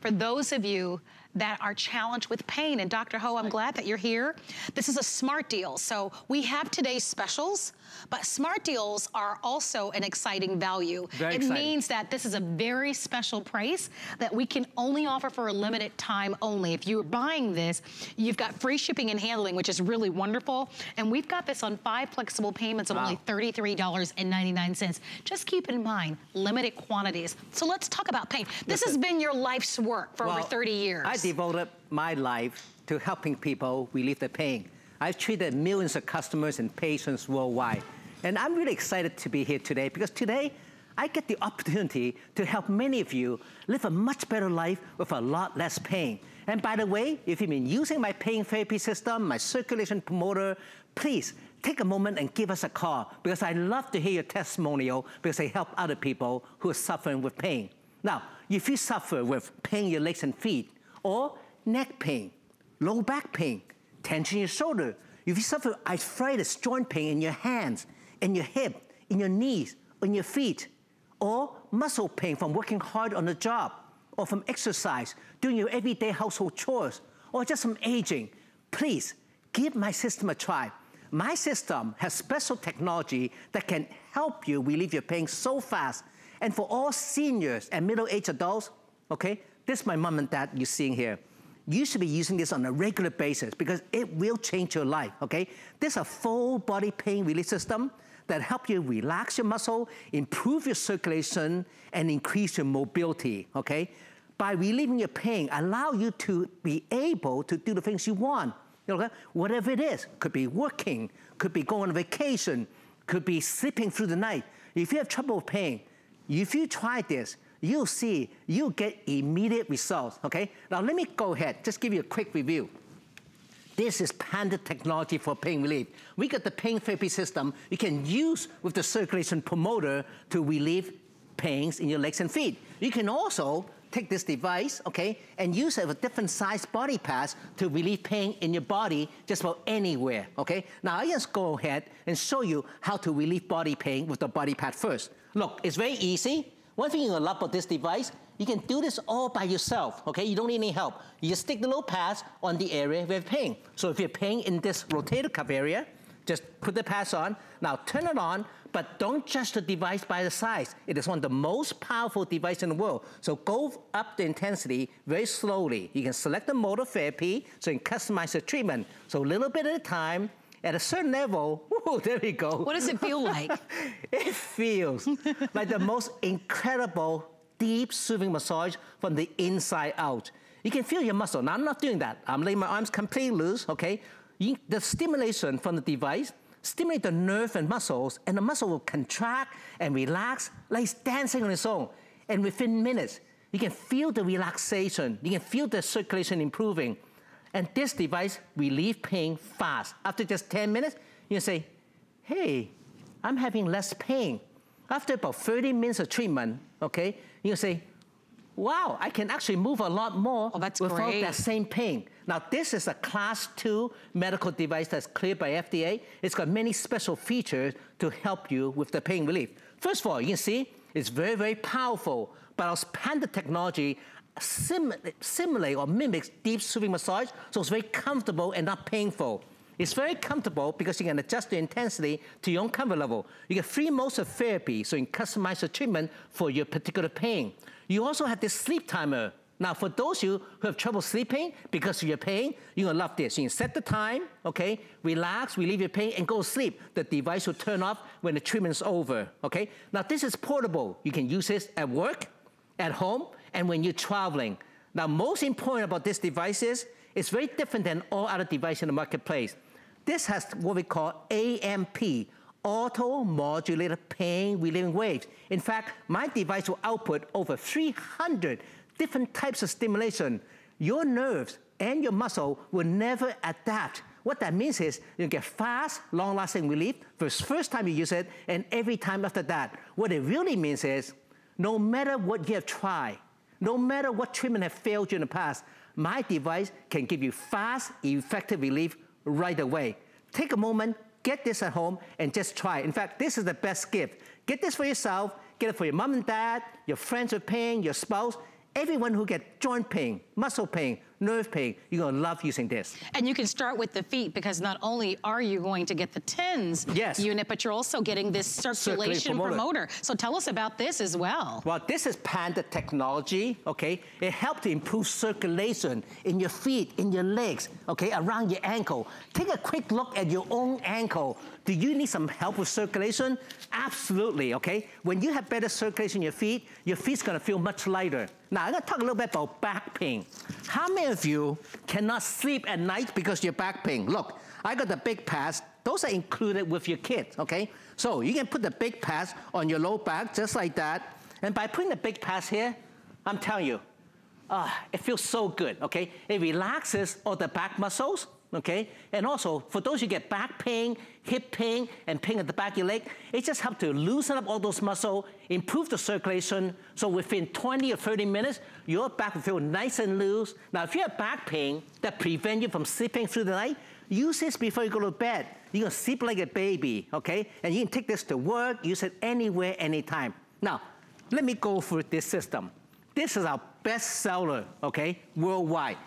for those of you that are challenged with pain. And Dr. Ho, I'm glad that you're here. This is a smart deal. So we have today's specials, but smart deals are also an exciting value. Very it exciting. means that this is a very special price that we can only offer for a limited time only. If you're buying this, you've got free shipping and handling, which is really wonderful. And we've got this on five flexible payments of Wow. only $33.99. Just keep in mind, limited quantities. So let's talk about pain. This has been your life's work for over 30 years. I devoted my life to helping people relieve their pain. I've treated millions of customers and patients worldwide. And I'm really excited to be here today because today I get the opportunity to help many of you live a much better life with a lot less pain. And by the way, if you've been using my pain therapy system, my circulation promoter, please take a moment and give us a call because I love to hear your testimonial because they help other people who are suffering with pain. Now, if you suffer with pain in your legs and feet, or neck pain, low back pain, tension in your shoulder, if you suffer arthritis, joint pain in your hands, in your hip, in your knees, in your feet, or muscle pain from working hard on the job, or from exercise, doing your everyday household chores, or just from aging, please give my system a try. My system has special technology that can help you relieve your pain so fast. And for all seniors and middle-aged adults, okay, this is my mom and dad you're seeing here. You should be using this on a regular basis because it will change your life, okay? This is a full body pain relief system that help you relax your muscle, improve your circulation, and increase your mobility, okay? By relieving your pain, allow you to be able to do the things you want. Okay? whatever it is, could be working, could be going on vacation, could be sleeping through the night. If you have trouble with pain, if you try this, you'll see you'll get immediate results, okay? Now let me go ahead, just give you a quick review. This is patented technology for pain relief. We got the pain therapy system you can use with the circulation promoter to relieve pains in your legs and feet. You can also take this device, okay, and use it with different size body pads to relieve pain in your body just about anywhere, okay? Now I just go ahead and show you how to relieve body pain with the body pad first. Look, it's very easy. One thing you love about this device, you can do this all by yourself, okay? You don't need any help. You just stick the little pads on the area with pain. So if you're pain in this rotator cuff area, just put the pads on. Now turn it on, but don't judge the device by the size. It is one of the most powerful devices in the world. So go up the intensity very slowly. You can select the mode of therapy so you can customize the treatment. So a little bit at a time, at a certain level, whoo, there we go. What does it feel like? it feels like the most incredible deep soothing massage from the inside out. You can feel your muscle. Now, I'm not doing that. I'm letting my arms completely loose, okay? You, the stimulation from the device stimulate the nerve and muscles, and the muscle will contract and relax like it's dancing on its own. And within minutes, you can feel the relaxation. You can feel the circulation improving. And this device relieve pain fast. After just 10 minutes, you say, hey, I'm having less pain. After about 30 minutes of treatment, okay, you say, wow, I can actually move a lot more oh, without great. that same pain. Now, this is a class two medical device that's cleared by FDA. It's got many special features to help you with the pain relief. First of all, you can see it's very, very powerful, but our patented technology sim simulate or mimics deep soothing massage, so it's very comfortable and not painful. It's very comfortable because you can adjust the intensity to your own comfort level. You get three modes of therapy, so you can customize the treatment for your particular pain. You also have this sleep timer. Now, for those of you who have trouble sleeping because of your pain, you're gonna love this. You can set the time, okay? Relax, relieve your pain, and go to sleep. The device will turn off when the treatment is over, okay? Now, this is portable. You can use this at work, at home, and when you're traveling. Now, most important about this device is it's very different than all other devices in the marketplace. This has what we call AMP, auto modulated pain relieving waves. In fact, my device will output over 300 different types of stimulation. Your nerves and your muscle will never adapt What that means is you get fast, long-lasting relief the first time you use it and every time after that. What it really means is no matter what you have tried, no matter what treatment have failed you in the past, my device can give you fast, effective relief right away. Take a moment, get this at home, and just try. In fact, this is the best gift. Get this for yourself, get it for your mom and dad, your friends with pain, your spouse, everyone who get joint pain, muscle pain, nerve pain, you're gonna love using this. And you can start with the feet because not only are you going to get the TENS yes. unit, but you're also getting this circulation promoter. promoter. So tell us about this as well. Well, this is patented technology, okay? It helps to improve circulation in your feet, in your legs, okay, around your ankle. Take a quick look at your own ankle. Do you need some help with circulation? Absolutely, okay? When you have better circulation in your feet, your feet's gonna feel much lighter. Now, I'm gonna talk a little bit about back pain. How many of you cannot sleep at night because your back pain? Look, I got the big pads. Those are included with your kit, okay? So you can put the big pads on your low back, just like that. And by putting the big pads here, I'm telling you, uh, it feels so good, okay? It relaxes all the back muscles, okay? And also, for those who get back pain, hip pain, and pain at the back of your leg, it just helps to loosen up all those muscles, improve the circulation, so within 20 or 30 minutes, your back will feel nice and loose. Now, if you have back pain that prevents you from sleeping through the night, use this before you go to bed. You're gonna sleep like a baby, okay? And you can take this to work, use it anywhere, anytime. Now, let me go through this system. This is our best seller, okay, worldwide.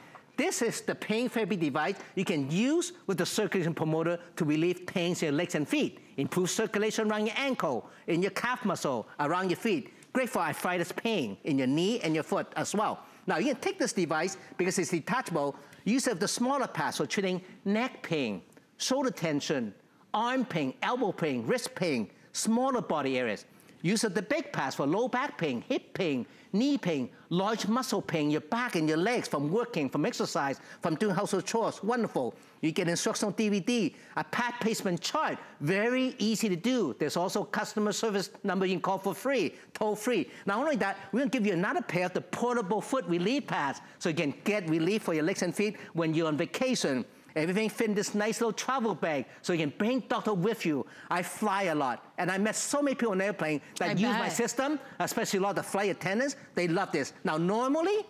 This is the pain therapy device you can use with the circulation promoter to relieve pains in your legs and feet, improve circulation around your ankle, in your calf muscle, around your feet. Great for arthritis pain in your knee and your foot as well. Now you can take this device because it's detachable, use it with the smaller pads for treating neck pain, shoulder tension, arm pain, elbow pain, wrist pain, smaller body areas. Use of the big pads for low back pain, hip pain, knee pain, large muscle pain, your back and your legs from working, from exercise, from doing household chores. Wonderful. You get instructional DVD, a pad placement chart, very easy to do. There's also customer service number you can call for free, toll free. Not only that, we're gonna give you another pair of the portable foot relief pads so you can get relief for your legs and feet when you're on vacation. Everything fit in this nice little travel bag so you can bring doctor with you. I fly a lot, and I met so many people on airplane that I use bet. my system, especially a lot of the flight attendants. They love this. Now, normally,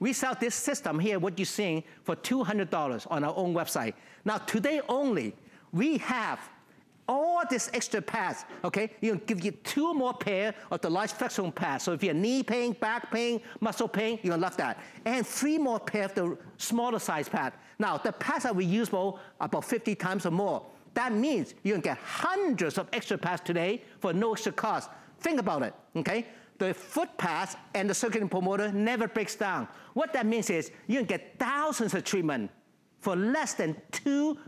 we sell this system here, what you're seeing, for $200 on our own website. Now, today only, we have all this extra pads, okay? You can give you two more pair of the large flexible pads. So if you're knee pain, back pain, muscle pain, you're gonna love that. And three more pair of the smaller size pad. Now, the pads are reusable about 50 times or more. That means you can get hundreds of extra pads today for no extra cost. Think about it, okay? The foot pads and the circuit promoter never breaks down. What that means is you can get thousands of treatment for less than two,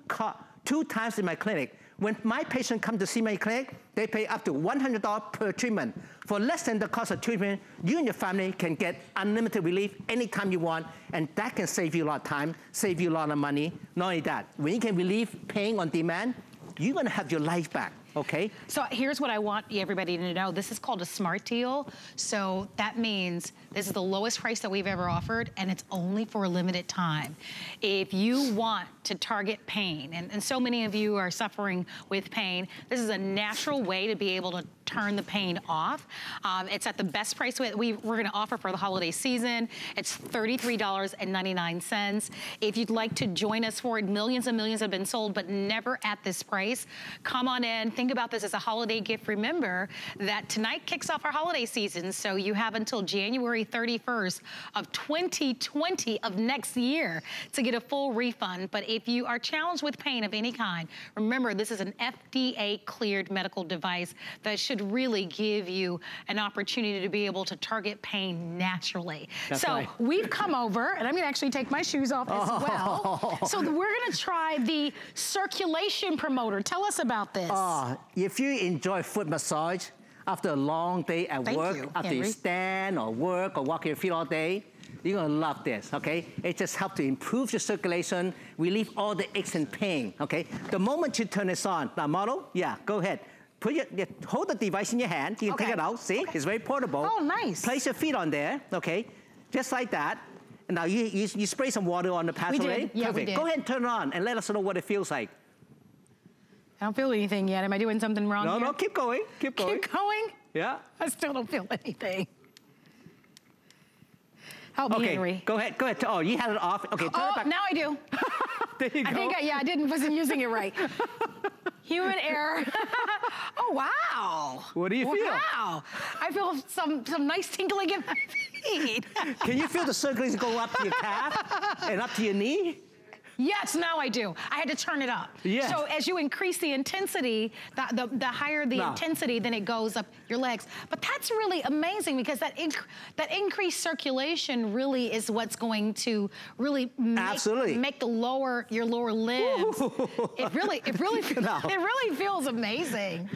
two times in my clinic. When my patient come to see my clinic, they pay up to $100 per treatment. For less than the cost of treatment, you and your family can get unlimited relief anytime you want, and that can save you a lot of time, save you a lot of money. Not only that, when you can relieve pain on demand, you're gonna have your life back okay? So here's what I want everybody to know. This is called a smart deal. So that means this is the lowest price that we've ever offered and it's only for a limited time. If you want to target pain, and, and so many of you are suffering with pain, this is a natural way to be able to turn the pain off. Um, it's at the best price we, we're gonna offer for the holiday season. It's $33.99. If you'd like to join us for it, millions and millions have been sold, but never at this price. Come on in, think about this as a holiday gift. Remember that tonight kicks off our holiday season, so you have until January 31st of 2020 of next year to get a full refund. But if you are challenged with pain of any kind, remember this is an FDA cleared medical device that should really give you an opportunity to be able to target pain naturally. That's so right. we've come over, and I'm gonna actually take my shoes off as oh. well. So we're gonna try the circulation promoter. Tell us about this. Oh, if you enjoy foot massage after a long day at Thank work, you, after Henry. you stand or work or walk your feet all day, you're gonna love this, okay? It just helps to improve your circulation, relieve all the aches and pain, okay? The moment you turn this on, now model, yeah, go ahead. Put your, hold the device in your hand, you can okay. take it out, see? Okay. It's very portable. Oh, nice. Place your feet on there, okay? Just like that. And now you, you, you spray some water on the pathway. did. Yeah, we did. Go ahead and turn it on and let us know what it feels like. I don't feel anything yet. Am I doing something wrong No, here? no, keep going. Keep going. Keep going? Yeah. I still don't feel anything. Help me, Okay, Henry. go ahead, go ahead. Oh, you had it off. Okay, turn Oh, it back. now I do. there you go. I think, I, yeah, I didn't, wasn't using it right. Human error. oh, wow. What do you feel? Wow. I feel some, some nice tingling in my feet. Can you feel the circulation go up to your calf and up to your knee? Yes, now I do. I had to turn it up. Yes. So as you increase the intensity, the, the, the higher the Now. intensity, then it goes up your legs. But that's really amazing because that inc- that increased circulation really is what's going to really make, Absolutely. make the lower your lower limbs. it really it really No. it really feels amazing.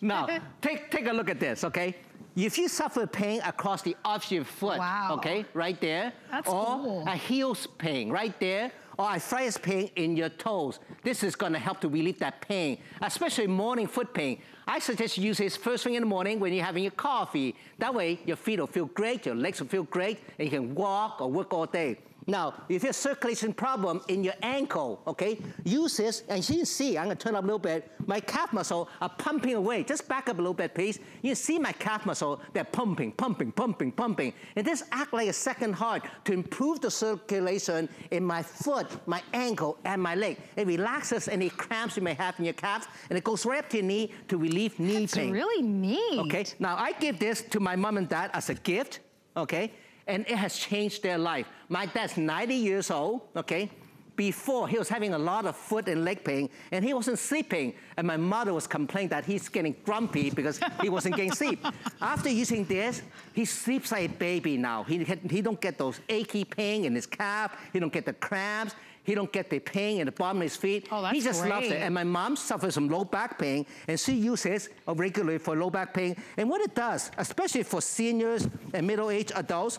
Now, take, take a look at this, okay? If you suffer pain across the arch of your foot, Wow. okay, right there, That's or cool. a heel pain right there, or arthritis pain in your toes, this is gonna help to relieve that pain, especially morning foot pain. I suggest you use this first thing in the morning when you're having your coffee. That way, your feet will feel great, your legs will feel great, and you can walk or work all day. Now, if you have circulation problem in your ankle, okay, use this, and you can see, I'm gonna turn up a little bit, my calf muscle are pumping away. Just back up a little bit, please. You can see my calf muscle, they're pumping, pumping, pumping, pumping. And this act like a second heart to improve the circulation in my foot, my ankle, and my leg. It relaxes any cramps you may have in your calves, and it goes right up to your knee to relieve knee It's pain. really neat. Okay, now I give this to my mom and dad as a gift, okay? And it has changed their life. My dad's 90 years old, okay? Before, he was having a lot of foot and leg pain, and he wasn't sleeping. And my mother was complaining that he's getting grumpy because he wasn't getting sleep. After using this, he sleeps like a baby now. He, he don't get those achy pain in his calf. He don't get the cramps. He don't get the pain in the bottom of his feet. Oh, he that's just loves it. And my mom suffers from low back pain, and she uses it regularly for low back pain. And what it does, especially for seniors and middle-aged adults,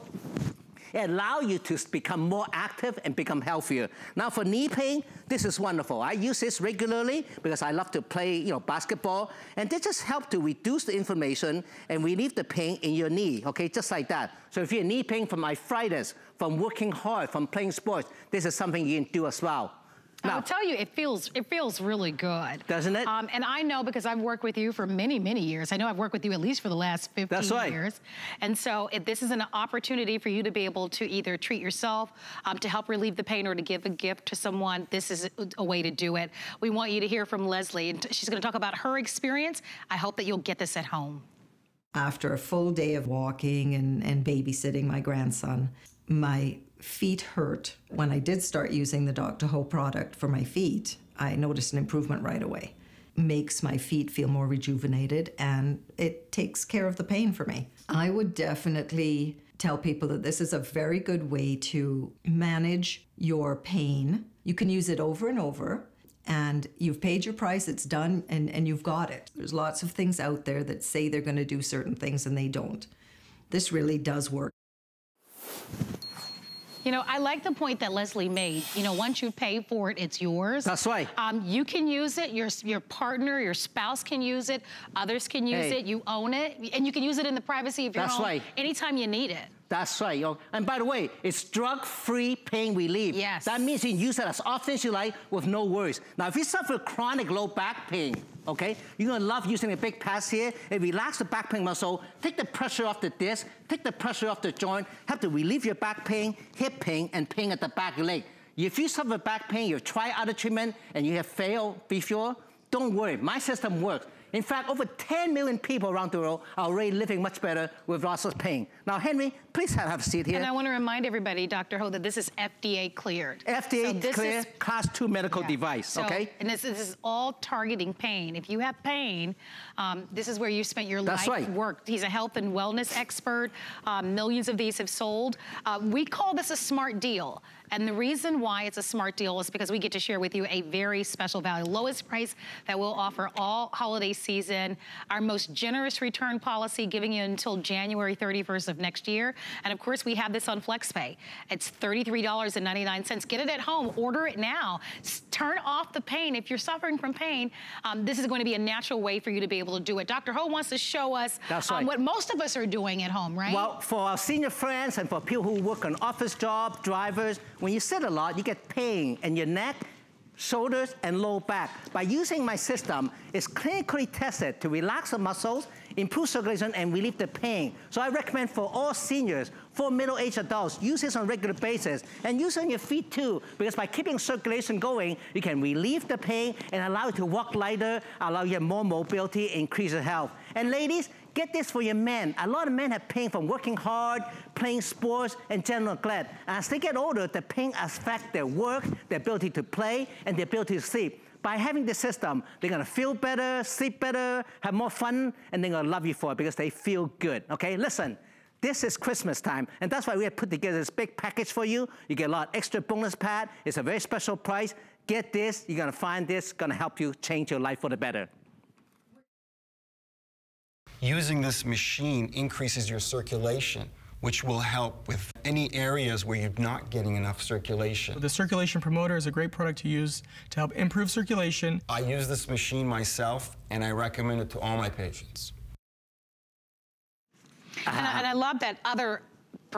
it allows you to become more active and become healthier. Now for knee pain, this is wonderful. I use this regularly because I love to play, you know, basketball, and this just help to reduce the inflammation and relieve the pain in your knee, okay, just like that. So if you're knee pain from arthritis, from working hard, from playing sports, this is something you can do as well. I'll tell you, it feels it feels really good. Doesn't it? Um, and I know because I've worked with you for many, many years. I know I've worked with you at least for the last 15 That's right. years. And so if this is an opportunity for you to be able to either treat yourself, um, to help relieve the pain, or to give a gift to someone, this is a, a way to do it. We want you to hear from Leslie, and she's going to talk about her experience. I hope that you'll get this at home. After a full day of walking and, and babysitting my grandson, my feet hurt. When I did start using the Dr. Ho product for my feet, I noticed an improvement right away. Makes my feet feel more rejuvenated and it takes care of the pain for me. I would definitely tell people that this is a very good way to manage your pain. You can use it over and over and you've paid your price, it's done, and, and you've got it. There's lots of things out there that say they're going to do certain things and they don't. This really does work. You know, I like the point that Leslie made. You know, once you pay for it, it's yours. That's right. Um, you can use it. Your your partner, your spouse can use it. Others can use Hey. it. You own it, and you can use it in the privacy of your That's home right. anytime you need it. That's right. yo. And by the way, it's drug-free pain relief. Yes. That means you can use it as often as you like with no worries. Now, if you suffer chronic low back pain, okay, you're gonna love using a big pass here. It relaxes the back pain muscle, take the pressure off the disc, take the pressure off the joint, help to relieve your back pain, hip pain, and pain at the back leg. If you suffer back pain, you've tried other treatment, and you have failed before, don't worry, my system works. In fact, over 10 million people around the world are already living much better with loss of pain. Now, Henry, please have, a seat here. And I want to remind everybody, Dr. Ho, that this is FDA cleared. FDA So this clear is- class two medical Yeah. device, So- okay? And this, this is all targeting pain. If you have pain, um, this is where you spent your That's life right. worked. He's a health and wellness expert. Um, millions of these have sold. Uh, we call this a smart deal. And the reason why it's a smart deal is because we get to share with you a very special value, lowest price that we'll offer all holiday season, our most generous return policy giving you until January 31st of next year. And of course, we have this on FlexPay. It's $33.99. Get it at home. Order it now. S turn off the pain. If you're suffering from pain, um, this is going to be a natural way for you to be able to do it. Dr. Ho wants to show us That's um, what most of us are doing at home, right? Well, for our senior friends and for people who work on office job, drivers, when you sit a lot, you get pain in your neck, shoulders, and low back. By using my system, it's clinically tested to relax the muscles, improve circulation, and relieve the pain. So I recommend for all seniors, for middle-aged adults, use this on a regular basis. And use it on your feet too, because by keeping circulation going, you can relieve the pain and allow you to walk lighter, allow you more mobility, increase your health. And ladies, Get this for your men. A lot of men have pain from working hard, playing sports, and general neglect. As they get older, the pain affects their work, their ability to play, and their ability to sleep. By having this system, they're gonna feel better, sleep better, have more fun, and they're gonna love you for it because they feel good, okay? Listen, this is Christmas time, and that's why we have put together this big package for you. You get a lot of extra bonus pad. It's a very special price. Get this, you're gonna find this, gonna help you change your life for the better. Using this machine increases your circulation, which will help with any areas where you're not getting enough circulation. The circulation promoter is a great product to use to help improve circulation. I use this machine myself, and I recommend it to all my patients. And, I, and I love that other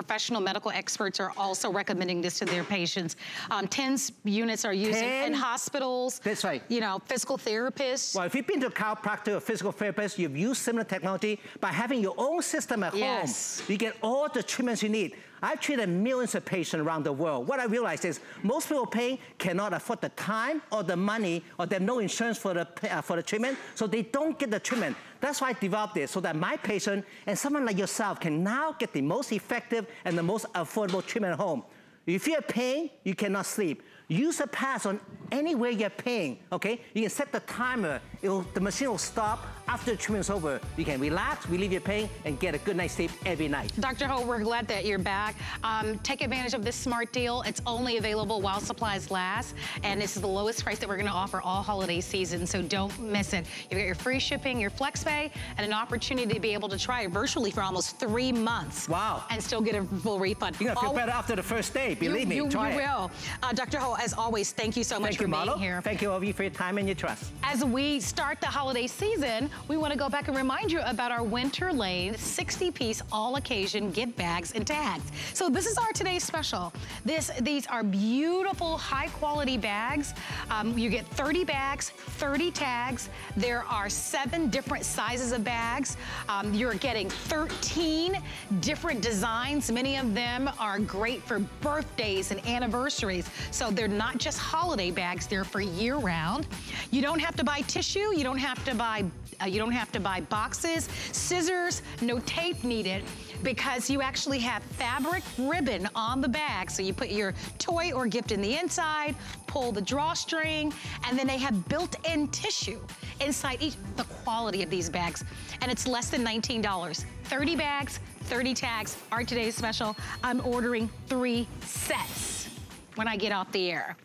professional medical experts are also recommending this to their patients. Um, TENS units are using in 10? hospitals. That's right. You know, physical therapists. Well, if you've been to a chiropractor or physical therapist, you've used similar technology. By having your own system at Yes. home, you get all the treatments you need. I've treated millions of patients around the world. What I realized is most people paying cannot afford the time or the money or they have no insurance for the, uh, for the treatment, so they don't get the treatment. That's why I developed this, so that my patient and someone like yourself can now get the most effective and the most affordable treatment at home. If you have pain, you cannot sleep. Use a pass on anywhere you're paying, okay? You can set the timer. It'll, the machine will stop after the treatment's over. You can relax, relieve your pain, and get a good night's sleep every night. Dr. Ho, we're glad that you're back. Um, take advantage of this smart deal. It's only available while supplies last, and this is the lowest price that we're gonna offer all holiday season, so don't miss it. You've got your free shipping, your flex pay, and an opportunity to be able to try it virtually for almost three months. Wow. And still get a full refund. You're gonna feel All- better after the first day, believe you, me, you, try you it. will. Uh, Dr. Ho, as always, thank you so much Thank for you, being Marlo. here. Thank you, Ovi, for your time and your trust. As we start the holiday season, we want to go back and remind you about our Winter Lane 60-piece all-occasion gift bags and tags. So this is our today's special. This, These are beautiful, high-quality bags. Um, you get 30 bags, 30 tags. There are seven different sizes of bags. Um, you're getting 13 different designs. Many of them are great for birthdays and anniversaries. So they're not just holiday bags, they're for year-round. You don't have to buy tissue, you don't have to buy uh, you don't have to buy boxes, scissors, no tape needed because you actually have fabric ribbon on the bag. So you put your toy or gift in the inside, pull the drawstring, and then they have built-in tissue inside each, the quality of these bags. And it's less than $19. 30 bags, 30 tags are today's special. I'm ordering three sets when I get off the air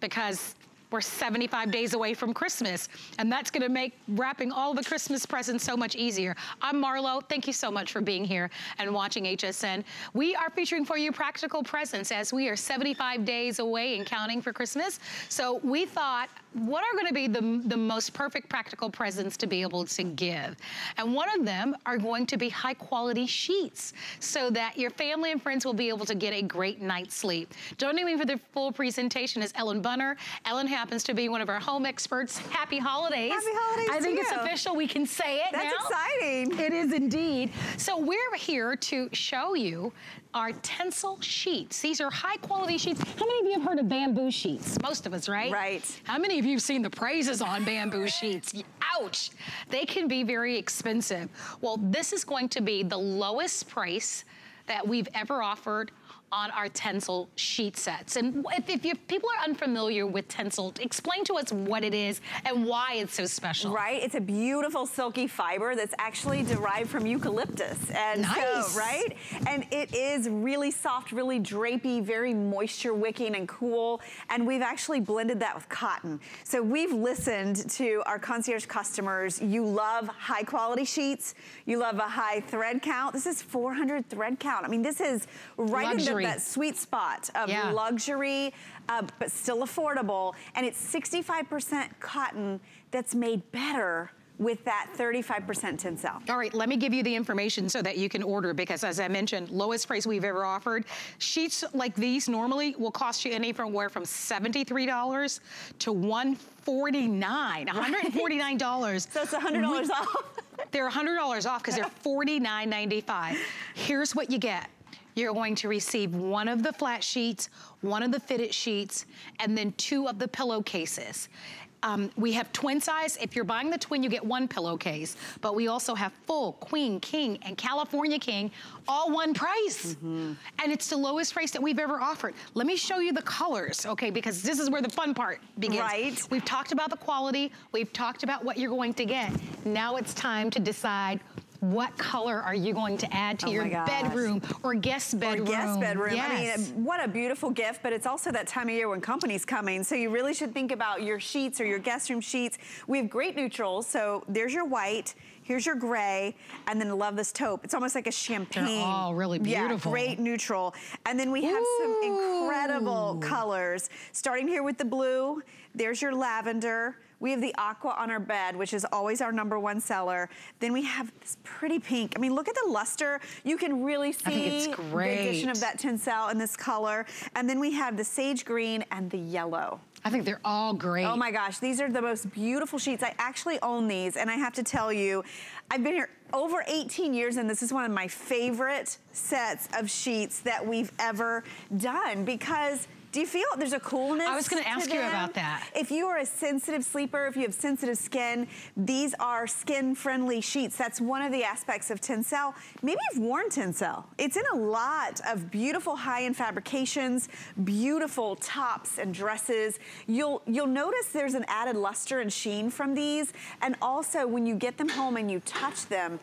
because we're 75 days away from Christmas, and that's gonna make wrapping all the Christmas presents so much easier. I'm Marlo, thank you so much for being here and watching HSN. We are featuring for you practical presents as we are 75 days away and counting for Christmas. So we thought, what are gonna be the, the most perfect practical presents to be able to give? And one of them are going to be high quality sheets so that your family and friends will be able to get a great night's sleep. Joining me for the full presentation is Ellen Bunner. Ellen happens to be one of our home experts. Happy holidays. Happy holidays I think it's you. official. We can say it That's now. exciting. It is indeed. So we're here to show you our Tencel sheets. These are high quality sheets. How many of you have heard of bamboo sheets? Most of us, right? Right. How many of you have seen the praises on bamboo sheets? Ouch. They can be very expensive. Well, this is going to be the lowest price that we've ever offered on our Tencel sheet sets. And if, if you, people are unfamiliar with Tencel, explain to us what it is and why it's so special. Right, it's a beautiful silky fiber that's actually derived from eucalyptus. And nice. So, right? And it is really soft, really drapey, very moisture wicking and cool. And we've actually blended that with cotton. So we've listened to our concierge customers. You love high quality sheets. You love a high thread count. This is 400 thread count. I mean, this is right Luxury. in the, that sweet spot of Yeah. luxury, uh, but still affordable. And it's 65% cotton that's made better with that 35% Tencel. All right, let me give you the information so that you can order because as I mentioned, lowest price we've ever offered. Sheets like these normally will cost you anywhere from $73 to $149, $149. So it's $100 off. They're $100 off because they're $49.95. Here's what you get. You're going to receive one of the flat sheets, one of the fitted sheets, and then two of the pillowcases. Um, we have twin size. If you're buying the twin, you get one pillowcase. But we also have full, queen, king, and California king, all one price. And it's the lowest price that we've ever offered. Let me show you the colors, okay? Because this is where the fun part begins. Right. We've talked about the quality. We've talked about what you're going to get. Now it's time to decide what color are you going to add to Oh your bedroom or guest bedroom. Or guest bedroom. Yes. I mean, what a beautiful gift, but it's also that time of year when company's coming. So you really should think about your sheets or your guest room sheets. We have great neutrals. So there's your white. Here's your gray, and then I love this taupe. It's almost like a champagne. all really beautiful. Yeah, great neutral. And then we have some incredible colors. Starting here with the blue, there's your lavender. We have the aqua on our bed, which is always our number one seller. Then we have this pretty pink. I mean, look at the luster. You can really see I think it's the addition of that tencel in this color. And then we have the sage green and the yellow. I think they're all great. Oh my gosh, these are the most beautiful sheets. I actually own these, and I have to tell you, I've been here over 18 years, and this is one of my favorite sets of sheets that we've ever done because do you feel there's a coolness? I was gonna to ask you about that. If you are a sensitive sleeper, if you have sensitive skin, these are skin-friendly sheets. That's one of the aspects of Tencel. Maybe you've worn Tencel. It's in a lot of beautiful high-end fabrications, beautiful tops and dresses. You'll you'll notice there's an added luster and sheen from these, and also when you get them home and you touch them,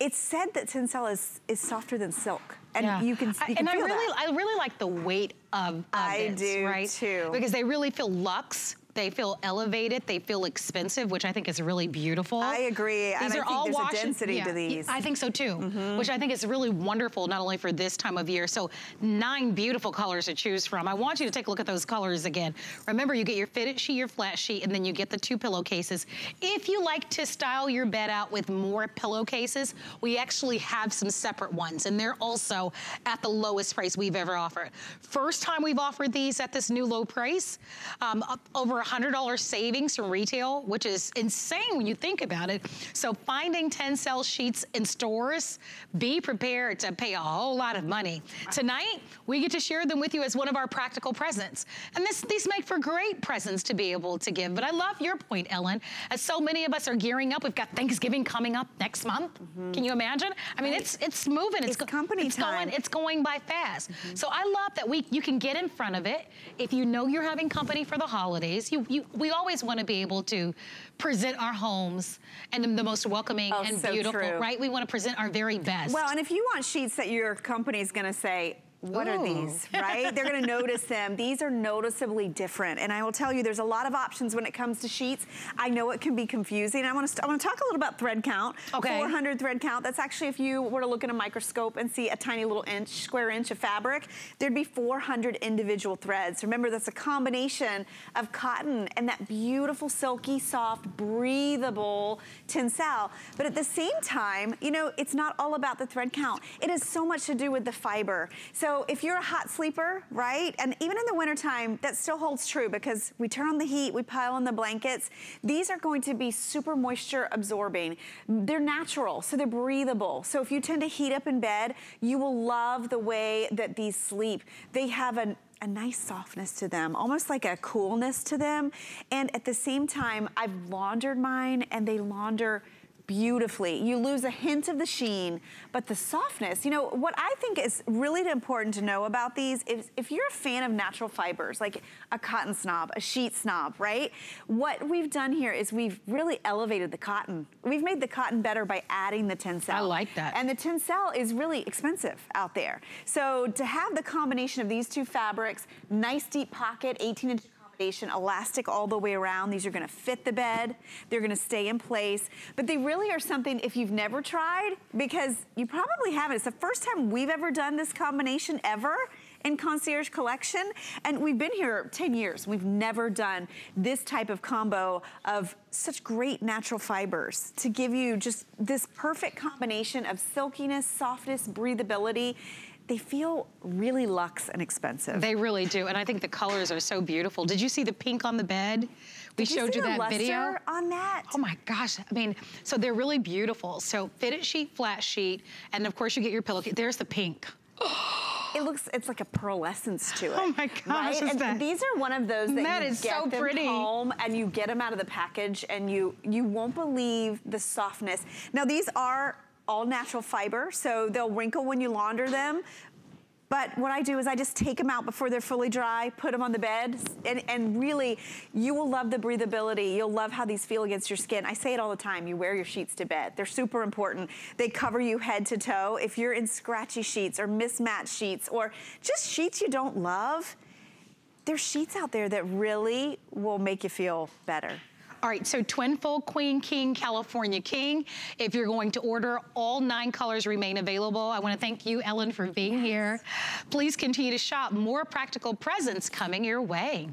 it's said that Tencel is is softer than silk, and Yeah. you can you I- can and I really, that. I really like the weight of, of I this, do right? too. Because they really feel luxe. They feel elevated. They feel expensive, which I think is really beautiful. I agree, These and I are think all there's a wash and- density to yeah, these. I think so too, Mhm. which I think is really wonderful, not only for this time of year. So nine beautiful colors to choose from. I want you to take a look at those colors again. Remember, you get your fitted sheet, your flat sheet, and then you get the two pillowcases. If you like to style your bed out with more pillowcases, we actually have some separate ones, and they're also at the lowest price we've ever offered. First time we've offered these at this new low price, um, up over $100 savings from retail, which is insane when you think about it. So finding Tencel sheets in stores, be prepared to pay a whole lot of money. Tonight, we get to share them with you as one of our practical presents. And this, these make for great presents to be able to give. But I love your point, Ellen, as so many of us are gearing up. We've got Thanksgiving coming up next month. Mm-hmm. Can you imagine? I mean, it's it's moving. It's, company it's time. Going, it's going by fast. Mm-hmm. So I love that we you can get in front of it. If you know you're having company for the holidays, you, you we always want to be able to present our homes and the, the most welcoming Oh, and so beautiful, true. right? We want to present our very best. Well, and if you want sheets that your company is gonna say, what are these, right? They're gonna notice them. These are noticeably different. And I will tell you, there's a lot of options when it comes to sheets. I know it can be confusing. I wanna, st- I wanna talk a little about thread count. Okay. 400 thread count. That's actually if you were to look in a microscope and see a tiny little inch, square inch of fabric, there'd be 400 individual threads. Remember, that's a combination of cotton and that beautiful, silky, soft, breathable tencel. But at the same time, you know, it's not all about the thread count. It has so much to do with the fiber. So if you're a hot sleeper, right, and even in the wintertime, that still holds true because we turn on the heat, we pile on the blankets. These are going to be super moisture absorbing. They're natural, so they're breathable. So if you tend to heat up in bed, you will love the way that these sleep. They have an a nice softness to them, almost like a coolness to them. And at the same time, I've laundered mine and they launder beautifully. You lose a hint of the sheen, but the softness, you know, what I think is really important to know about these is if you're a fan of natural fibers, like a cotton snob, a sheet snob, right? What we've done here is we've really elevated the cotton. We've made the cotton better by adding the Tencel. I like that. And the Tencel is really expensive out there. So to have the combination of these two fabrics, nice deep pocket, 18 inch elastic all the way around. These are gonna fit the bed. They're gonna stay in place. But they really are something if you've never tried, because you probably haven't. It's the first time we've ever done this combination ever in Concierge Collection. And we've been here 10 years. We've never done this type of combo of such great natural fibers to give you just this perfect combination of silkiness, softness, breathability they feel really luxe and expensive. They really do, and I think the colors are so beautiful. Did you see the pink on the bed? We Did showed you, you that video. on that? Oh my gosh, I mean, so they're really beautiful. So fitted sheet, flat sheet, and of course you get your pillow. There's the pink. It looks, it's like a pearlescence to it. Oh my gosh, right? And that, these are one of those that, that you is get so them pretty. home and you get them out of the package and you, you won't believe the softness. Now these are all natural fiber, so they'll wrinkle when you launder them, but what I do is I just take them out before they're fully dry, put them on the bed, and, and really, you will love the breathability. You'll love how these feel against your skin. I say it all the time, you wear your sheets to bed. They're super important. They cover you head to toe. If you're in scratchy sheets or mismatched sheets or just sheets you don't love, there's sheets out there that really will make you feel better. All right, so twin fold queen, king, California king. If you're going to order, all nine colors remain available. I wanna thank you, Ellen, for being here. Please continue to shop. More practical presents coming your way.